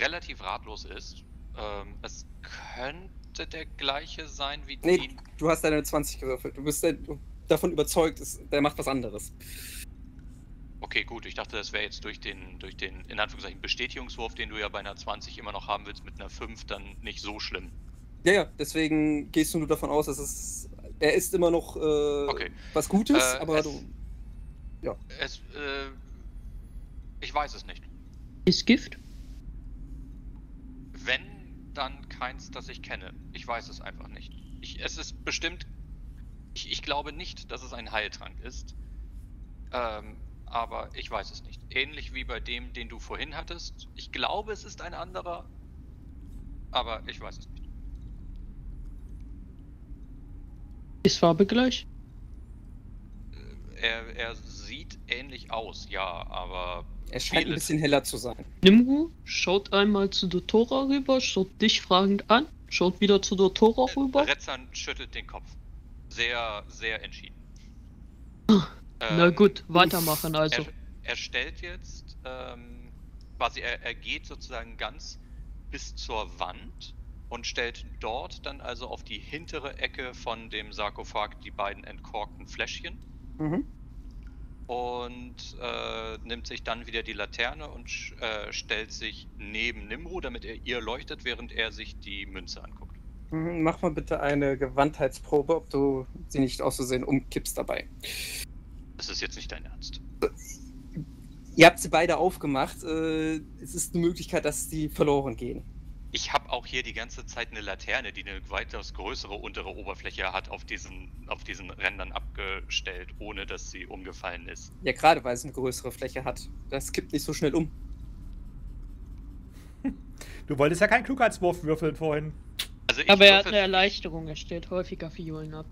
relativ ratlos ist. Ähm, es könnte der gleiche sein wie Nee, die. du hast deine 20 gewürfelt. Du bist der- davon überzeugt, es- der macht was anderes. Okay, gut, ich dachte, das wäre jetzt durch den, durch den, in Anführungszeichen, Bestätigungswurf, den du ja bei einer 20 immer noch haben willst, mit einer 5 dann nicht so schlimm. Ja, ja, deswegen gehst du nur davon aus, dass es. Er ist immer noch äh, Okay. was Gutes, Äh, aber es- du. Es, äh, ich weiß es nicht. Ist Gift? Wenn, dann keins, das ich kenne. Ich weiß es einfach nicht. Ich, es ist bestimmt. Ich, ich glaube nicht, dass es ein Heiltrank ist. Ähm, aber ich weiß es nicht. Ähnlich wie bei dem, den du vorhin hattest. Ich glaube, es ist ein anderer. Aber ich weiß es nicht. Ist Farbe gleich? Äh, Er, er sieht ähnlich aus, ja, aber. Er scheint ein bisschen heller zu sein. Nimru schaut einmal zu Dotora rüber, schaut dich fragend an, schaut wieder zu Dotora rüber. Retzan schüttelt den Kopf. Sehr, sehr entschieden. Na Ähm, gut, weitermachen also. Er, er stellt jetzt, ähm, quasi, er, er geht sozusagen ganz bis zur Wand und stellt dort dann also auf die hintere Ecke von dem Sarkophag die beiden entkorkten Fläschchen Mhm. und äh, nimmt sich dann wieder die Laterne und äh, stellt sich neben Nimru, damit er ihr leuchtet, während er sich die Münze anguckt. Mhm. Mach mal bitte eine Gewandtheitsprobe, ob du sie nicht aus Versehen umkippst dabei. Das ist jetzt nicht dein Ernst. Ihr habt sie beide aufgemacht. Äh, es ist eine Möglichkeit, dass die verloren gehen. Ich habe auch hier die ganze Zeit eine Laterne, die eine weitaus größere untere Oberfläche hat, auf diesen, auf diesen Rändern abgestellt, ohne dass sie umgefallen ist. Ja, gerade weil es eine größere Fläche hat. Das kippt nicht so schnell um. Du wolltest ja keinen Klugheitswurf würfeln vorhin. Also ich Aber er hat eine Erleichterung, er stellt häufiger Fiolen ab.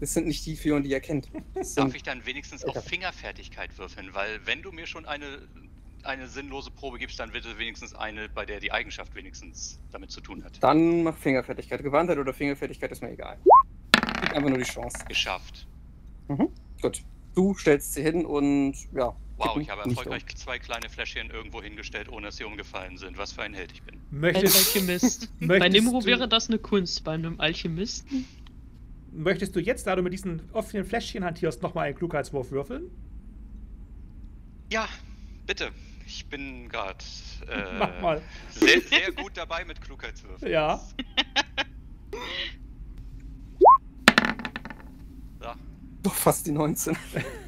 Das sind nicht die Fiolen, die ihr kennt. Das Darf ich dann wenigstens auf Fingerfertigkeit würfeln? Weil wenn du mir schon eine, eine sinnlose Probe gibst, dann bitte wenigstens eine, bei der die Eigenschaft wenigstens damit zu tun hat. dann mach Fingerfertigkeit. Gewandtheit oder Fingerfertigkeit ist mir egal. Gib einfach nur die Chance. Geschafft. Gut. Du stellst sie hin und ja. Wow, ich habe erfolgreich zwei kleine Fläschchen irgendwo hingestellt, ohne dass sie umgefallen sind. Was für ein Held ich bin. Ein Möchtest, Alchemist. Bei möchtest, Nimro du, wäre das eine Kunst, bei einem Alchemisten. Möchtest du jetzt, da du mit diesen offenen Fläschchen hantierst, nochmal einen Klugheitswurf würfeln? Ja, bitte. Ich bin gerade äh, Mach mal. sehr, sehr gut dabei mit Klugheitswürfen. Ja. So. Doch fast die 19.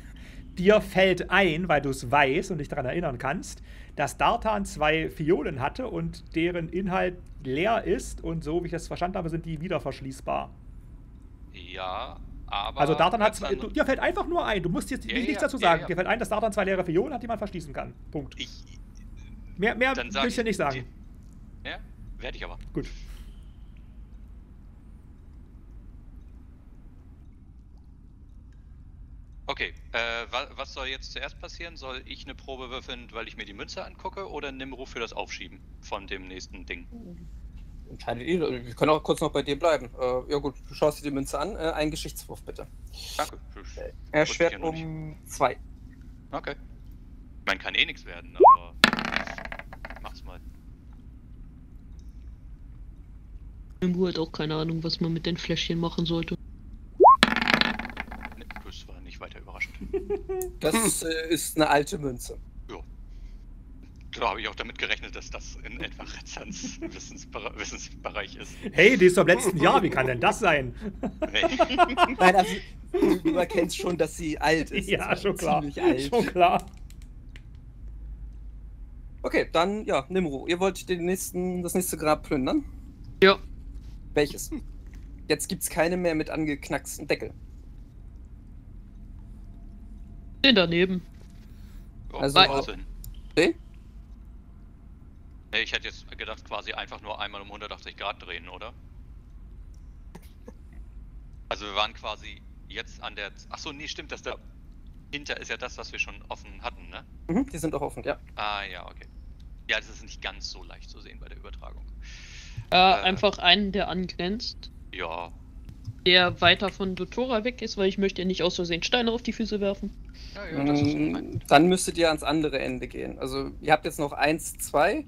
Dir fällt ein, weil du es weißt und dich daran erinnern kannst, dass Dartan zwei Fiolen hatte und deren Inhalt leer ist und so wie ich das verstanden habe, sind die wieder verschließbar. Ja, aber. Also Dartan hat du, dir fällt einfach nur ein, du musst jetzt Ja, nichts ja, dazu ja, sagen. ja. Dir fällt ein, dass Dartan zwei leere Fiolen hat, die man verschließen kann. Punkt. Ich, Mehr, mehr will ich dir nicht sagen. Die, Werde ich aber. Gut. Okay, äh, wa was soll jetzt zuerst passieren? Soll ich eine Probe würfeln, weil ich mir die Münze angucke oder Nimro für das Aufschieben von dem nächsten Ding? Entscheidet ihr. Wir können auch kurz noch bei dir bleiben. Äh, ja gut, du schaust dir die Münze an. Äh, ein Geschichtswurf bitte. Danke. Erschwert ich ja um zwei. Okay. Ich meine, kann eh nichts werden, aber. Mach's mal. Nimbu hat auch keine Ahnung, was man mit den Fläschchen machen sollte. Ne, das war nicht weiter überraschend. Das äh, ist eine alte Münze. Da habe ich auch damit gerechnet, dass das in etwa Rezans Wissensbere Wissensbereich ist. Hey, die ist vom letzten Jahr. Wie kann denn das sein? Nee. Nein, also du, erkennst schon, dass sie alt ist. Ja, Also schon klar. Ziemlich alt. Schon klar. Okay, dann ja, Nimro. Ihr wollt den nächsten, das nächste Grab plündern? Ja. Welches? Jetzt gibt's keine mehr mit angeknacksten Deckel. Den daneben. Oh, Also-. Okay. Nee, ich hätte jetzt gedacht, quasi einfach nur einmal um 180 Grad drehen, oder? Also wir waren quasi jetzt an der. Achso, nee, stimmt, das da hinter ist ja das, was wir schon offen hatten, ne? Mhm, die sind auch offen, ja. Ah ja, okay. Ja, das ist nicht ganz so leicht zu sehen bei der Übertragung. Äh, Äh. einfach einen, der angrenzt. Ja. Der weiter von Dotora weg ist, weil ich möchte ja nicht aus Versehen Steine auf die Füße werfen. Ja, ja, das ist Mm, mein. Dann müsstet ihr ans andere Ende gehen. Also ihr habt jetzt noch eins, zwei,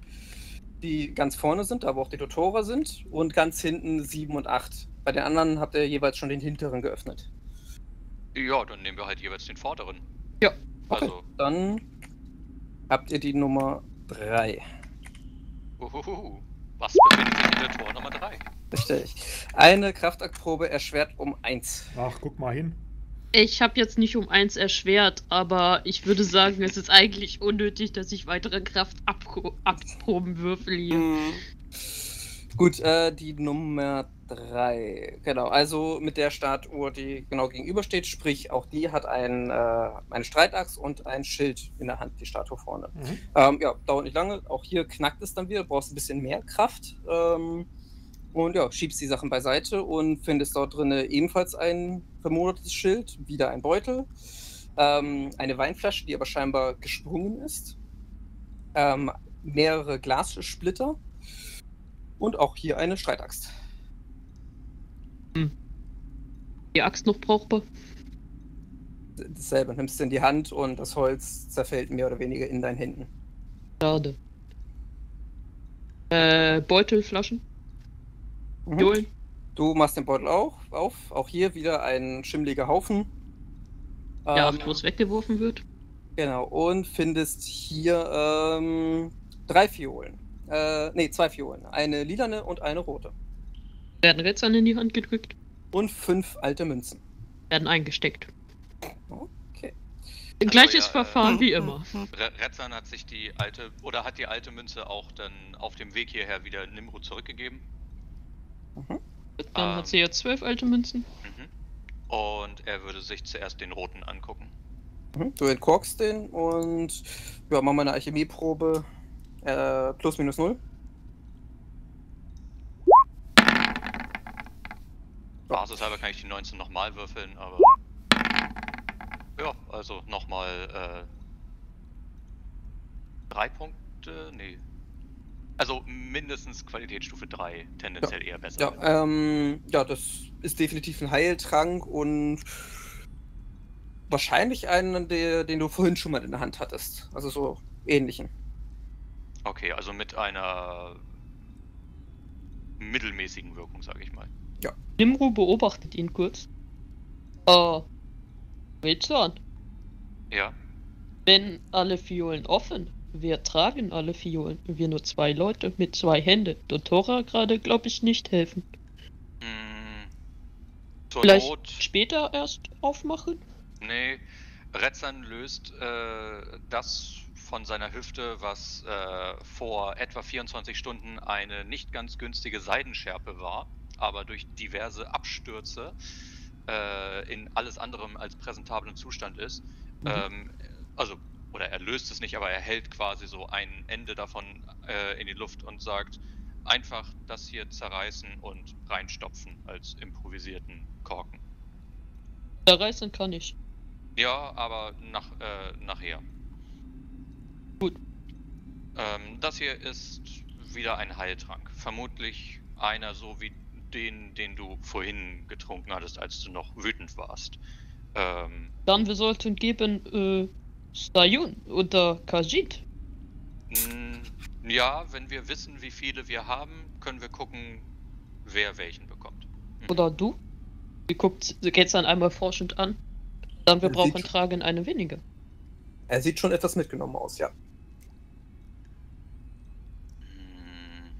die ganz vorne sind, aber auch die Dotora sind. Und ganz hinten sieben und acht. Bei den anderen habt ihr jeweils schon den hinteren geöffnet. Ja, dann nehmen wir halt jeweils den vorderen. Ja. Okay. Also, Dann habt ihr die Nummer drei. uhuhu. was befindet sich in der Tor Nummer 3? Richtig. Eine Kraftaktprobe erschwert um eins. Ach, guck mal hin. Ich habe jetzt nicht um eins erschwert, aber ich würde sagen, es ist eigentlich unnötig, dass ich weitere Kraftabproben würfel hier. Mhm. Gut, äh, die Nummer drei. Genau, also mit der Statue, die genau gegenübersteht, sprich, auch die hat ein, äh, eine Streitachs und ein Schild in der Hand, die Statue vorne. Mhm. Ähm, ja, dauert nicht lange. Auch hier knackt es dann wieder, brauchst ein bisschen mehr Kraft. Ähm, und ja, schiebst die Sachen beiseite und findest dort drin ebenfalls ein vermodertes Schild, wieder ein Beutel, ähm, eine Weinflasche, die aber scheinbar gesprungen ist, ähm, mehrere Glassplitter und auch hier eine Streitaxt. Die Axt noch brauchbar? Dasselbe, nimmst du in die Hand und das Holz zerfällt mehr oder weniger in deinen Händen. Schade. Äh, Beutelflaschen? Mhm. Du machst den Beutel auch auf. Auch hier wieder ein schimmliger Haufen. Der Ähm, achtlos weggeworfen wird? Genau, und findest hier ähm, drei Fiolen. Äh, nee, zwei Fiolen. Eine lilane und eine rote. Werden Retzern in die Hand gedrückt? Und fünf alte Münzen. Werden eingesteckt. Okay. Gleiches ja, äh, Verfahren wie immer. Re Retzan hat sich die alte, oder hat die alte Münze auch dann auf dem Weg hierher wieder Nimro zurückgegeben. Mhm. Dann Ah. hat sie jetzt zwölf alte Münzen. Mhm. Und er würde sich zuerst den roten angucken. Mhm. Du entkorkst den und ja, mach mal eine Alchemieprobe. Äh, plus minus null. Basishalber kann ich die 19 nochmal würfeln, aber. Ja, also nochmal äh, drei Punkte? Nee. Also mindestens Qualitätsstufe 3, tendenziell eher besser. Ja, ähm, ja, das ist definitiv ein Heiltrank und wahrscheinlich einen, der, den du vorhin schon mal in der Hand hattest. Also so ähnlichen. Okay, also mit einer mittelmäßigen Wirkung, sage ich mal. Nimro beobachtet ihn kurz. Äh, Retzern, Ja. wenn alle Fiolen offen, wir tragen alle Fiolen. Wir nur zwei Leute mit zwei Händen. Dotora gerade, glaube ich, nicht helfen. Hm, zur Vielleicht Not. später erst aufmachen? Nee, Retzan löst äh, das von seiner Hüfte, was äh, vor etwa 24 Stunden eine nicht ganz günstige Seidenschärpe war, aber durch diverse Abstürze äh, in alles anderem als präsentablen Zustand ist. Mhm. Ähm, also, oder er löst es nicht, aber er hält quasi so ein Ende davon äh, in die Luft und sagt, einfach das hier zerreißen und reinstopfen als improvisierten Korken. Zerreißen kann ich. Ja, aber nach, äh, nachher. Gut. Ähm, das hier ist wieder ein Heiltrank. Vermutlich einer so wie den, den du vorhin getrunken hattest, als du noch wütend warst. Ähm, Dann wir sollten geben äh, Sayun oder Kajit. mh, ja, wenn wir wissen, wie viele wir haben, können wir gucken, wer welchen bekommt. Oder du. Sie guckt geht's dann einmal forschend an. Dann wir brauchen tragen eine weniger. Er sieht schon etwas mitgenommen aus, ja. Hm,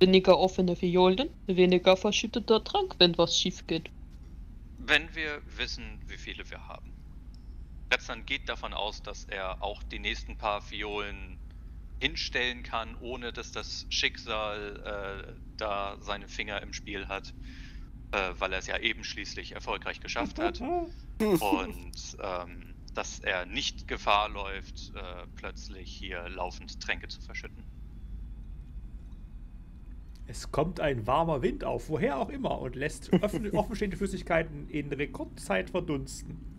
Weniger offene Violen, weniger verschütteter Trank, wenn was schief geht. Wenn wir wissen, wie viele wir haben. Retzan geht davon aus, dass er auch die nächsten paar Fiolen hinstellen kann, ohne dass das Schicksal äh, da seine Finger im Spiel hat, äh, weil er es ja eben schließlich erfolgreich geschafft hat. Und ähm, dass er nicht Gefahr läuft, äh, plötzlich hier laufend Tränke zu verschütten. Es kommt ein warmer Wind auf, woher auch immer, und lässt offen, offenstehende Flüssigkeiten in Rekordzeit verdunsten.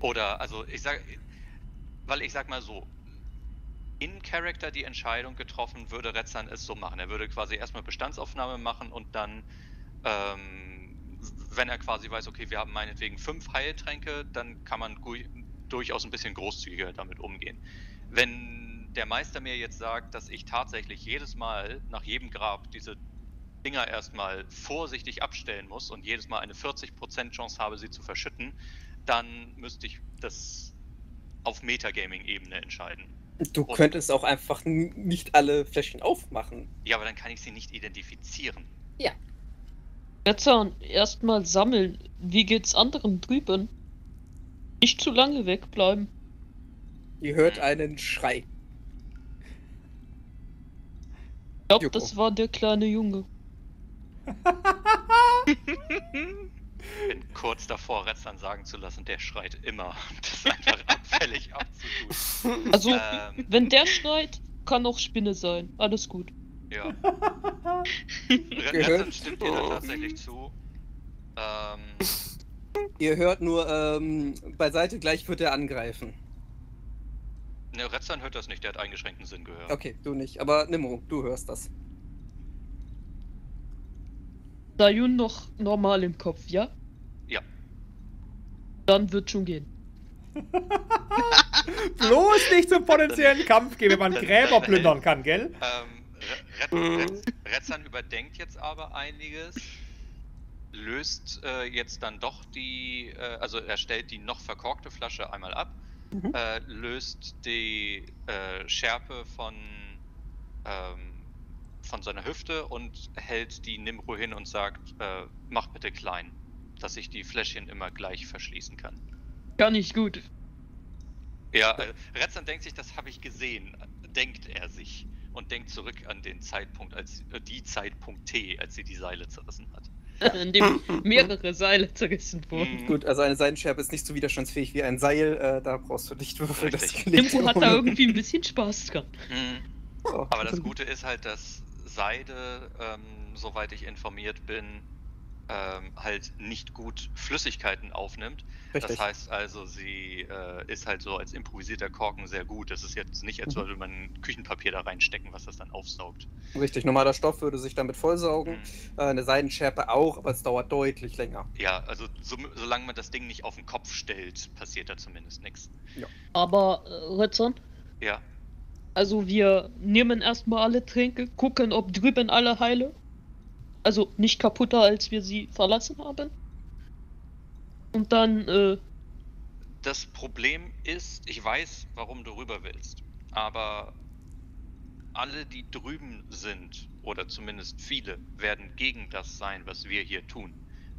Oder, also ich sag, weil ich sag mal so, in Character die Entscheidung getroffen, würde Retzan es so machen. Er würde quasi erstmal Bestandsaufnahme machen und dann, ähm, wenn er quasi weiß, okay, wir haben meinetwegen fünf Heiltränke, dann kann man durchaus ein bisschen großzügiger damit umgehen. Wenn der Meister mir jetzt sagt, dass ich tatsächlich jedes Mal nach jedem Grab diese Dinger erstmal vorsichtig abstellen muss und jedes Mal eine 40% Chance habe, sie zu verschütten, dann müsste ich das auf Metagaming-Ebene entscheiden. Du Und- könntest auch einfach nicht alle Fläschchen aufmachen. Ja, aber dann kann ich sie nicht identifizieren. Wetzern, erstmal sammeln. Wie geht's anderen drüben? Nicht zu lange wegbleiben. Ihr hört einen Schrei. Ich glaube, das war der kleine Junge. Bin kurz davor, Retzan sagen zu lassen, der schreit immer. Das ist einfach abfällig abzutun. Also, Ähm, wenn der schreit, kann auch Spinne sein. Alles gut. ja. Re- Gehört. Retzan stimmt dir da tatsächlich zu. Ähm, Ihr hört nur ähm, beiseite, gleich wird er angreifen. ne, Retzan hört das nicht, der hat eingeschränkten Sinn gehört. Okay, du nicht. Aber Nimmo, du hörst das. Sayun noch normal im Kopf, ja? Ja. Dann wird schon gehen. Bloß nicht zum potenziellen Kampf gehen, wenn man Gräber plündern kann, gell? Ähm, Re- Re- Re- Retzan überdenkt jetzt aber einiges, löst äh, jetzt dann doch die, äh, also er stellt die noch verkorkte Flasche einmal ab, Mhm. äh, löst die äh, Schärpe von, ähm, von seiner Hüfte und hält die Nimro hin und sagt, äh, mach bitte klein, dass ich die Fläschchen immer gleich verschließen kann. Kann ich gut. Ja, äh, Retzan denkt sich, das habe ich gesehen, denkt er sich und denkt zurück an den Zeitpunkt, als äh, die Zeitpunkt T, als sie die Seile zerrissen hat. In dem mehrere Seile zerrissen wurden. Mhm. Gut, also eine Seidenschärpe ist nicht so widerstandsfähig wie ein Seil. Äh, da brauchst du nicht Würfel. Das gelegt Nimbo hat da irgendwie ein bisschen Spaß dran. Mhm. Oh. Aber das Gute ist halt, dass Seide, ähm, soweit ich informiert bin, ähm, halt nicht gut Flüssigkeiten aufnimmt. Richtig. Das heißt also, sie äh, ist halt so als improvisierter Korken sehr gut. Das ist jetzt nicht, als Mhm. würde man Küchenpapier da reinstecken, was das dann aufsaugt. Richtig, normaler Stoff würde sich damit vollsaugen. Mhm. Äh, eine Seidenschärpe auch, aber es dauert deutlich länger. Ja, also so, solange man das Ding nicht auf den Kopf stellt, passiert da zumindest nichts. Aber, äh, Retzon, Ja, also wir nehmen erstmal alle Tränke, gucken, ob drüben alle heile. Also nicht kaputter, als wir sie verlassen haben. Und dann, äh, das Problem ist, ich weiß, warum du rüber willst, aber alle, die drüben sind, oder zumindest viele, werden gegen das sein, was wir hier tun.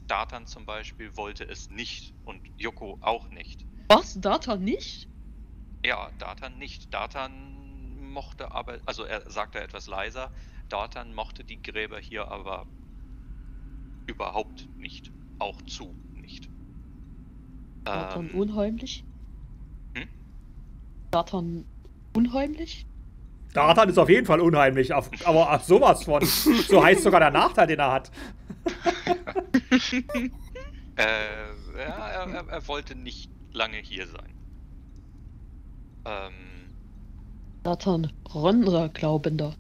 Datan zum Beispiel wollte es nicht und Yoko auch nicht. was? Data nicht? Ja, Datan nicht. Datan mochte aber, also er sagte etwas leiser, Datan mochte die Gräber hier aber überhaupt nicht. Auch zu nicht. Datan Ähm, unheimlich? hm? Datan unheimlich? Dartan ist auf jeden Fall unheimlich, auf, aber auf sowas von. So heißt sogar der Nachteil, den er hat. Äh, ja, er, er, er wollte nicht lange hier sein. Ähm, Nathan, Ronra-Glaubender.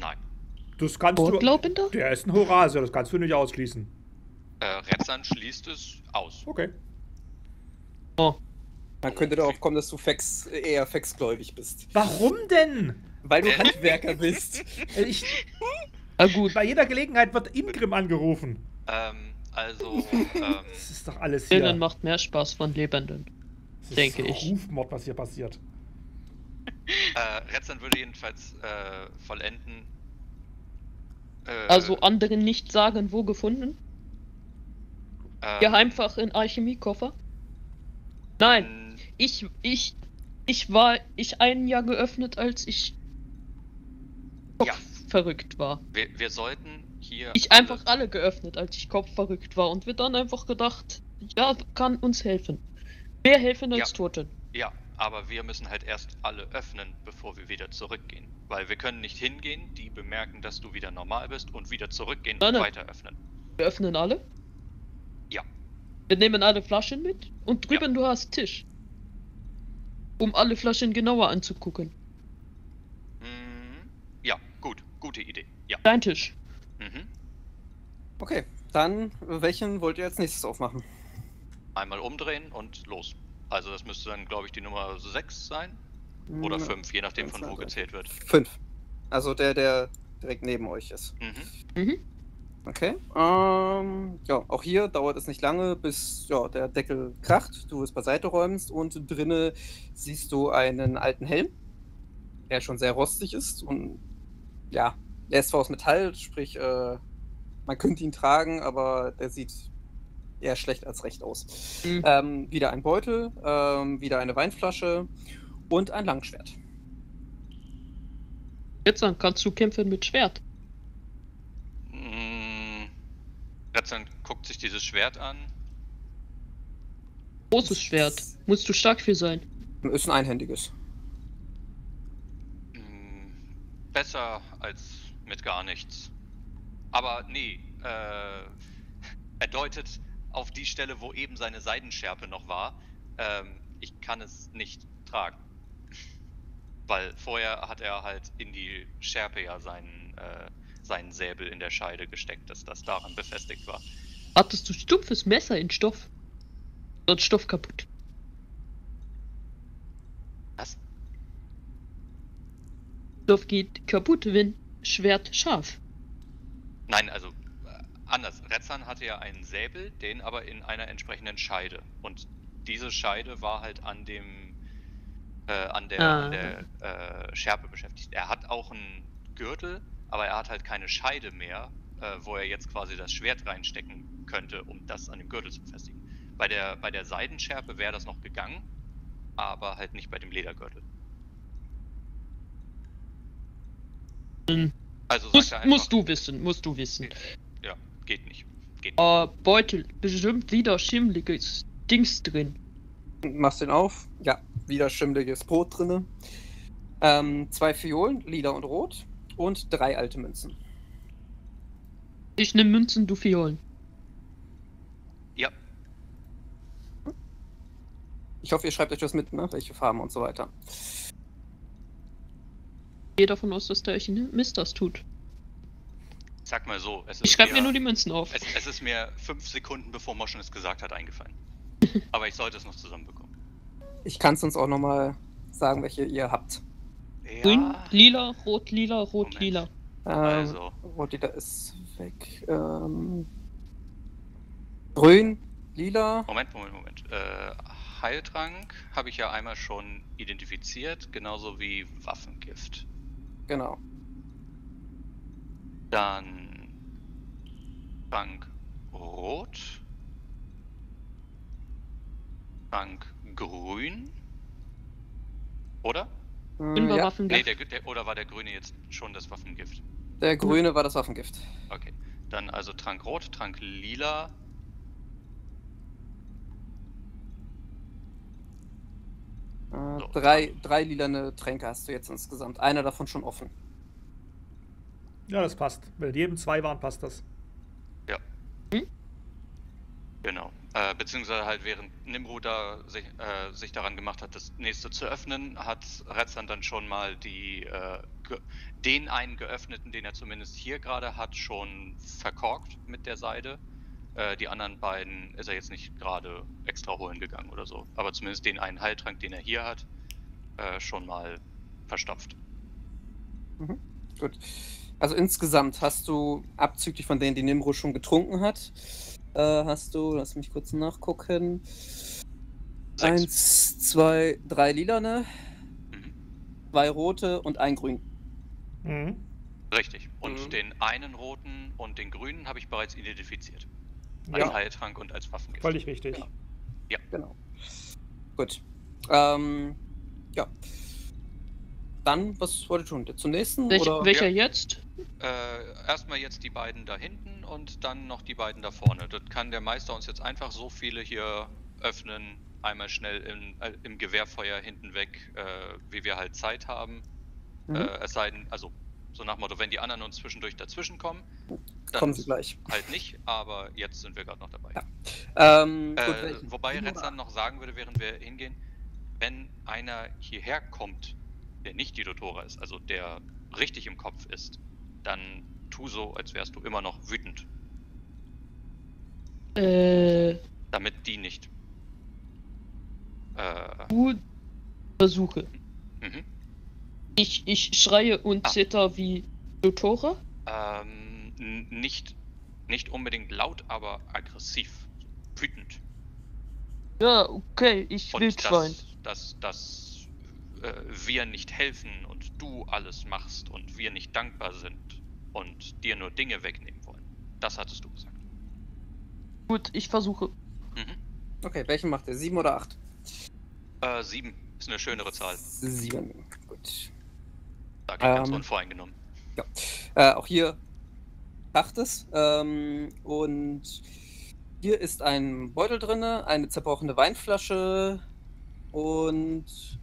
nein. Das kannst du. Vorglaubender? Der ist ein Horasier, das kannst du nicht ausschließen. Äh, Retzan schließt es aus. Okay. Oh, Man könnte darauf kommen, dass du Fex, eher Fexgläubig bist. Warum denn? Weil du. Handwerker bist. Äh, Ich, ah gut. bei jeder Gelegenheit wird Ingrim angerufen. Ähm, also, ähm, Das ist doch alles hier. Denen macht mehr Spaß von Lebenden. Das ist denke ich. Rufmord, was hier passiert. äh, Retzan würde jedenfalls äh, vollenden. Äh, Also anderen nicht sagen, wo gefunden? ähm, Geheimfach in Alchemiekoffer? Nein, ich, ich, ich war, ich ein Jahr geöffnet, als ich Ja. verrückt war. Wir, wir sollten hier. Ich einfach alle geöffnet, als ich kopfverrückt war und wir dann einfach gedacht, ja, kann uns helfen. Mehr helfen als Ja. Toten. Ja, aber wir müssen halt erst alle öffnen, bevor wir wieder zurückgehen. Weil wir können nicht hingehen, die bemerken, dass du wieder normal bist und wieder zurückgehen Nein, und nein. weiter öffnen. Wir öffnen alle. Ja. Wir nehmen alle Flaschen mit und drüben du hast Tisch. Um alle Flaschen genauer anzugucken. Mhm. Ja, gut, gute Idee. Ja. Dein Tisch. Mhm. Okay, dann welchen wollt ihr als nächstes aufmachen? Einmal umdrehen und los. Also das müsste dann, glaube ich, die Nummer 6 sein. Oder Hm, 5, je nachdem von wo gezählt wird. Fünf. Also der, der direkt neben euch ist. Mhm. Mhm. Okay. Ähm, ja, auch hier dauert es nicht lange, bis ja, der Deckel kracht, du es beiseite räumst und drinne siehst du einen alten Helm, der schon sehr rostig ist und ja, er ist zwar aus Metall, sprich, äh, man könnte ihn tragen, aber der sieht eher schlecht als recht aus. Mhm. Ähm, wieder ein Beutel, ähm, wieder eine Weinflasche und ein Langschwert. Jetzt dann kannst du kämpfen mit Schwert. Mm, Retzan guckt sich dieses Schwert an. Großes Schwert. Musst du stark für sein. Ist ein einhändiges. Mm, Besser als mit gar nichts. Aber nee, äh, er deutet auf die Stelle, wo eben seine Seidenschärpe noch war. Ähm, ich kann es nicht tragen. Weil vorher hat er halt in die Schärpe ja seinen, äh, seinen Säbel in der Scheide gesteckt, dass das daran befestigt war. Hattest du stumpfes Messer in Stoff? Dort Stoff kaputt. Was? Stoff geht kaputt, wenn Schwert scharf. Nein, also anders. Retzan hatte ja einen Säbel, den aber in einer entsprechenden Scheide. Und diese Scheide war halt an dem äh, an der, Ah. an der äh, Schärpe beschäftigt. Er hat auch einen Gürtel, aber er hat halt keine Scheide mehr, äh, wo er jetzt quasi das Schwert reinstecken könnte, um das an dem Gürtel zu befestigen. Bei der, bei der Seidenschärpe wäre das noch gegangen, aber halt nicht bei dem Ledergürtel. Hm. Also Musst, musst du wissen, musst du wissen. Geht nicht. Geht nicht. Äh, Beutel, bestimmt wieder schimmliges Dings drin. Machst den auf. Ja, wieder schimmliges Brot drinne. Ähm, zwei Fiolen, lila und rot. Und drei alte Münzen. Ich nehm Münzen, du Fiolen. Ja, Ich hoffe, ihr schreibt euch das mit, ne? Welche Farben und so weiter. Ich gehe davon aus, dass der euch Mist das tut. Sag mal so. Es Ich ist schreibe mir nur die Münzen auf. Es, es ist mir fünf Sekunden bevor Moschen es gesagt hat eingefallen. Aber ich sollte es noch zusammenbekommen. Ich kann es uns auch nochmal sagen, welche ihr habt. Grün, lila, rot, lila, rot, Moment. Ähm, lila. Also. Rot, lila ist weg. Ähm, grün, lila. Moment, Moment, Moment. Äh, Heiltrank habe ich ja einmal schon identifiziert, genauso wie Waffengift. Genau. Dann Trank Rot. Trank Grün. Oder? Grün war ja, Nee, Waffengift. der, der, oder war der Grüne jetzt schon das Waffengift? der grüne war das Waffengift. Okay. Dann also Trank Rot, Trank Lila. Äh, Äh, So. drei, drei lilane Tränke hast du jetzt insgesamt. Einer davon schon offen. Ja, das passt. Wenn jedem zwei waren, passt das. Genau. Äh, beziehungsweise halt während Nimrud da sich, äh, sich daran gemacht hat, das nächste zu öffnen, hat Retzan dann schon mal die, äh, den einen geöffneten, den er zumindest hier gerade hat, schon verkorkt mit der Seide. Äh, die anderen beiden ist er jetzt nicht gerade extra holen gegangen oder so. Aber zumindest den einen Heiltrank, den er hier hat, äh, schon mal verstopft. Gut. Also insgesamt hast du, abzüglich von denen, die Nimro schon getrunken hat, äh, hast du, lass mich kurz nachgucken. Sechs. Eins, zwei, drei lilane, Mhm. zwei rote und ein grün. Mhm. Richtig. Und Mhm. den einen roten und den grünen habe ich bereits identifiziert. Als Ja, Heiltrank und als Waffengift. völlig richtig. Ja. Genau. Gut. Ähm, ja. Dann, was wollt ihr tun? Zum nächsten? Welch, oder? welcher Ja. jetzt? Äh, erstmal jetzt die beiden da hinten und dann noch die beiden da vorne. Das kann der Meister uns jetzt einfach so viele hier öffnen, einmal schnell im, äh, im Gewehrfeuer hinten weg, äh, wie wir halt Zeit haben. Mhm. Äh, es sei denn, also so nach Motto, wenn die anderen uns zwischendurch dazwischen kommen, dann Kommen sie gleich. halt nicht, aber jetzt sind wir gerade noch dabei. Ja. Ähm, gut, Äh, welchen? wobei Retzan noch sagen würde, während wir hingehen, wenn einer hierher kommt, der nicht die Dotora ist, also der richtig im Kopf ist, dann tu so, als wärst du immer noch wütend, Äh, damit die nicht. Äh, gut. Versuche. mhm. Ich, ich schreie und Ah. zitter wie Dotora. ähm, nicht, nicht unbedingt laut, aber aggressiv, wütend. Ja, okay, ich will Und schreien. dass, dass, dass äh, wir nicht helfen und du alles machst und wir nicht dankbar sind und dir nur Dinge wegnehmen wollen. Das hattest du gesagt. Gut, ich versuche. Mhm. Okay, welchen macht ihr? Sieben oder acht? Äh, sieben ist eine schönere Zahl. Sieben. Gut. Sag ich ganz Ähm. unvoreingenommen. Äh, auch hier acht es. Ähm, und hier ist ein Beutel drin, eine zerbrochene Weinflasche und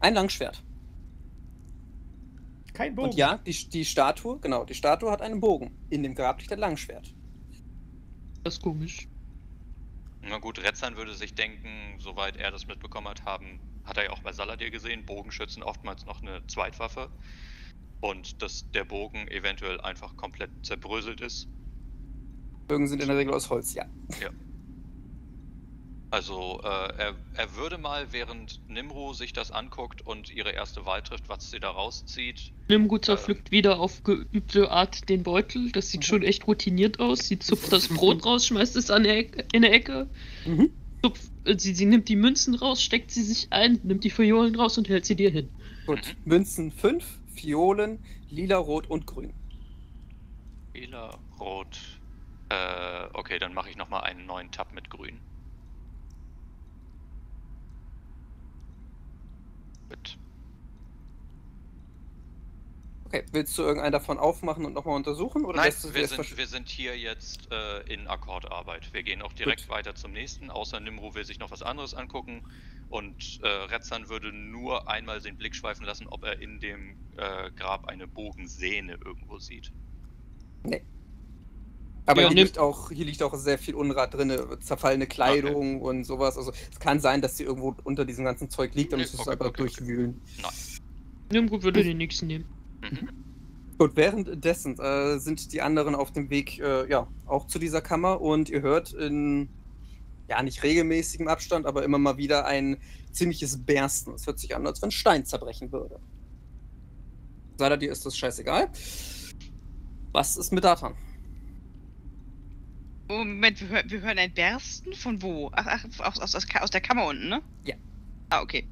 ein Langschwert. Kein Bogen. Und ja, die, die Statue, genau, die Statue hat einen Bogen. In dem Grab liegt ein Langschwert. Das ist komisch. Na gut, Retzan würde sich denken, soweit er das mitbekommen hat, haben, hat er ja auch bei Saladir gesehen, Bogenschützen oftmals noch eine Zweitwaffe. Und dass der Bogen eventuell einfach komplett zerbröselt ist. Bögen sind in der Regel aus Holz, ja. Also äh, er, er würde mal, während Nimru sich das anguckt und ihre erste Wahl trifft, was sie da rauszieht, Nimgut Äh. zerpflückt wieder auf geübte Art den Beutel. Das sieht schon echt routiniert aus. Sie zupft das Brot raus, schmeißt es an der Ecke, in der Ecke. Mhm. Zupft, äh, sie, sie nimmt die Münzen raus, steckt sie sich ein, nimmt die Fiolen raus und hält sie dir hin. Gut. Münzen 5, Fiolen, lila, rot und grün. lila, rot. Äh, okay, dann mache ich nochmal einen neuen Tab mit grün. Gut. Okay, willst du irgendeinen davon aufmachen und nochmal untersuchen? Oder Nein, wir sind, wir sind hier jetzt äh, in Akkordarbeit. Wir gehen auch direkt Gut. weiter zum nächsten, außer Nimru will sich noch was anderes angucken. Und äh, Retzan würde nur einmal den Blick schweifen lassen, ob er in dem äh, Grab eine Bogensehne irgendwo sieht. Aber Ja, hier, nimm- liegt auch, hier liegt auch sehr viel Unrat drin, zerfallene Kleidung und sowas. Also es kann sein, dass sie irgendwo unter diesem ganzen Zeug liegt, dann Nee, musst du es okay, einfach okay, okay. durchwühlen. Nimgut würde den nächsten nehmen. Mhm. Gut, währenddessen äh, sind die anderen auf dem Weg, äh, ja, auch zu dieser Kammer und ihr hört in, ja, nicht regelmäßigem Abstand, aber immer mal wieder ein ziemliches Bersten. Es hört sich an, als wenn Stein zerbrechen würde. Leider dir ist das scheißegal. Was ist mit Datan? Moment, wir, hör, wir hören ein Bersten? Von wo? Ach, ach aus, aus, aus, der Kammer unten, ne? Ja. Ah, okay.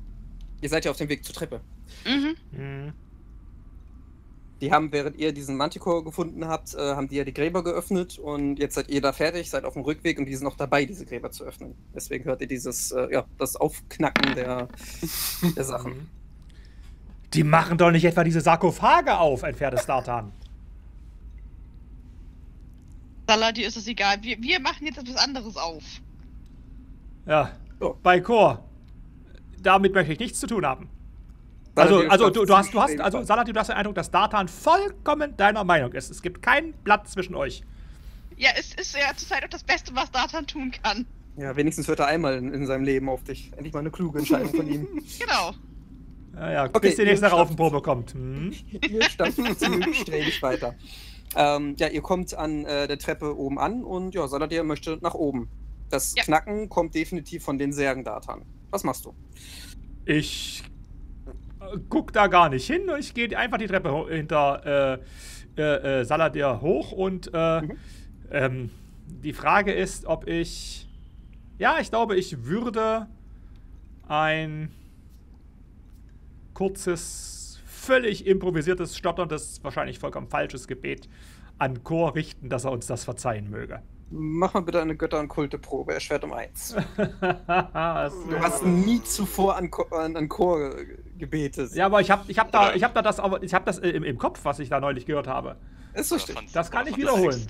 Ihr seid ja auf dem Weg zur Treppe. Mhm. Mhm. Die haben, während ihr diesen Manticore gefunden habt, äh, haben die ja die Gräber geöffnet und jetzt seid ihr da fertig, seid auf dem Rückweg und die sind noch dabei, diese Gräber zu öffnen. Deswegen hört ihr dieses, äh, ja, das Aufknacken der, der Sachen. Die machen doch nicht etwa diese Sarkophage auf, entferntes Dartan. Saladi ist es egal. Wir, wir machen jetzt etwas anderes auf. Ja, bei Chor. damit möchte ich nichts zu tun haben. Also, also du, du hast, du hast, ziemlich also. Saladin, du hast den Eindruck, dass Dartan vollkommen deiner Meinung ist. Es gibt kein Blatt zwischen euch. Ja, es ist ja zurzeit auch das Beste, was Datan tun kann. Ja, wenigstens hört er einmal in, in seinem Leben auf dich. Endlich mal eine kluge Entscheidung von ihm. Genau. Ja, ja, Okay, bis die nächste Raufenprobe kommt. Hm? ihr stampft zielstrebig weiter. Ähm, ja, ihr kommt an äh, der Treppe oben an und ja, Saladir möchte nach oben. Das Ja. Knacken kommt definitiv von den Särgen-Datan. Was machst du? Ich äh, guck da gar nicht hin. Ich gehe einfach die Treppe hinter äh, äh, äh, Saladir hoch und äh, Mhm. ähm, die Frage ist, ob ich. Ja, ich glaube, ich würde ein kurzes, völlig improvisiertes, stotterndes, wahrscheinlich vollkommen falsches Gebet an Chor richten, dass er uns das verzeihen möge. Mach mal bitte eine Götter- und Kulte-Probe, erschwert um eins. Das- Du hast nie zuvor an, Cho- an, an Chor gebetet. ja, aber ich habe ich hab da, ich hab da das, aber ich habe das äh, im, im Kopf, was ich da neulich gehört habe. Ist richtig. von- Das kann ich wiederholen.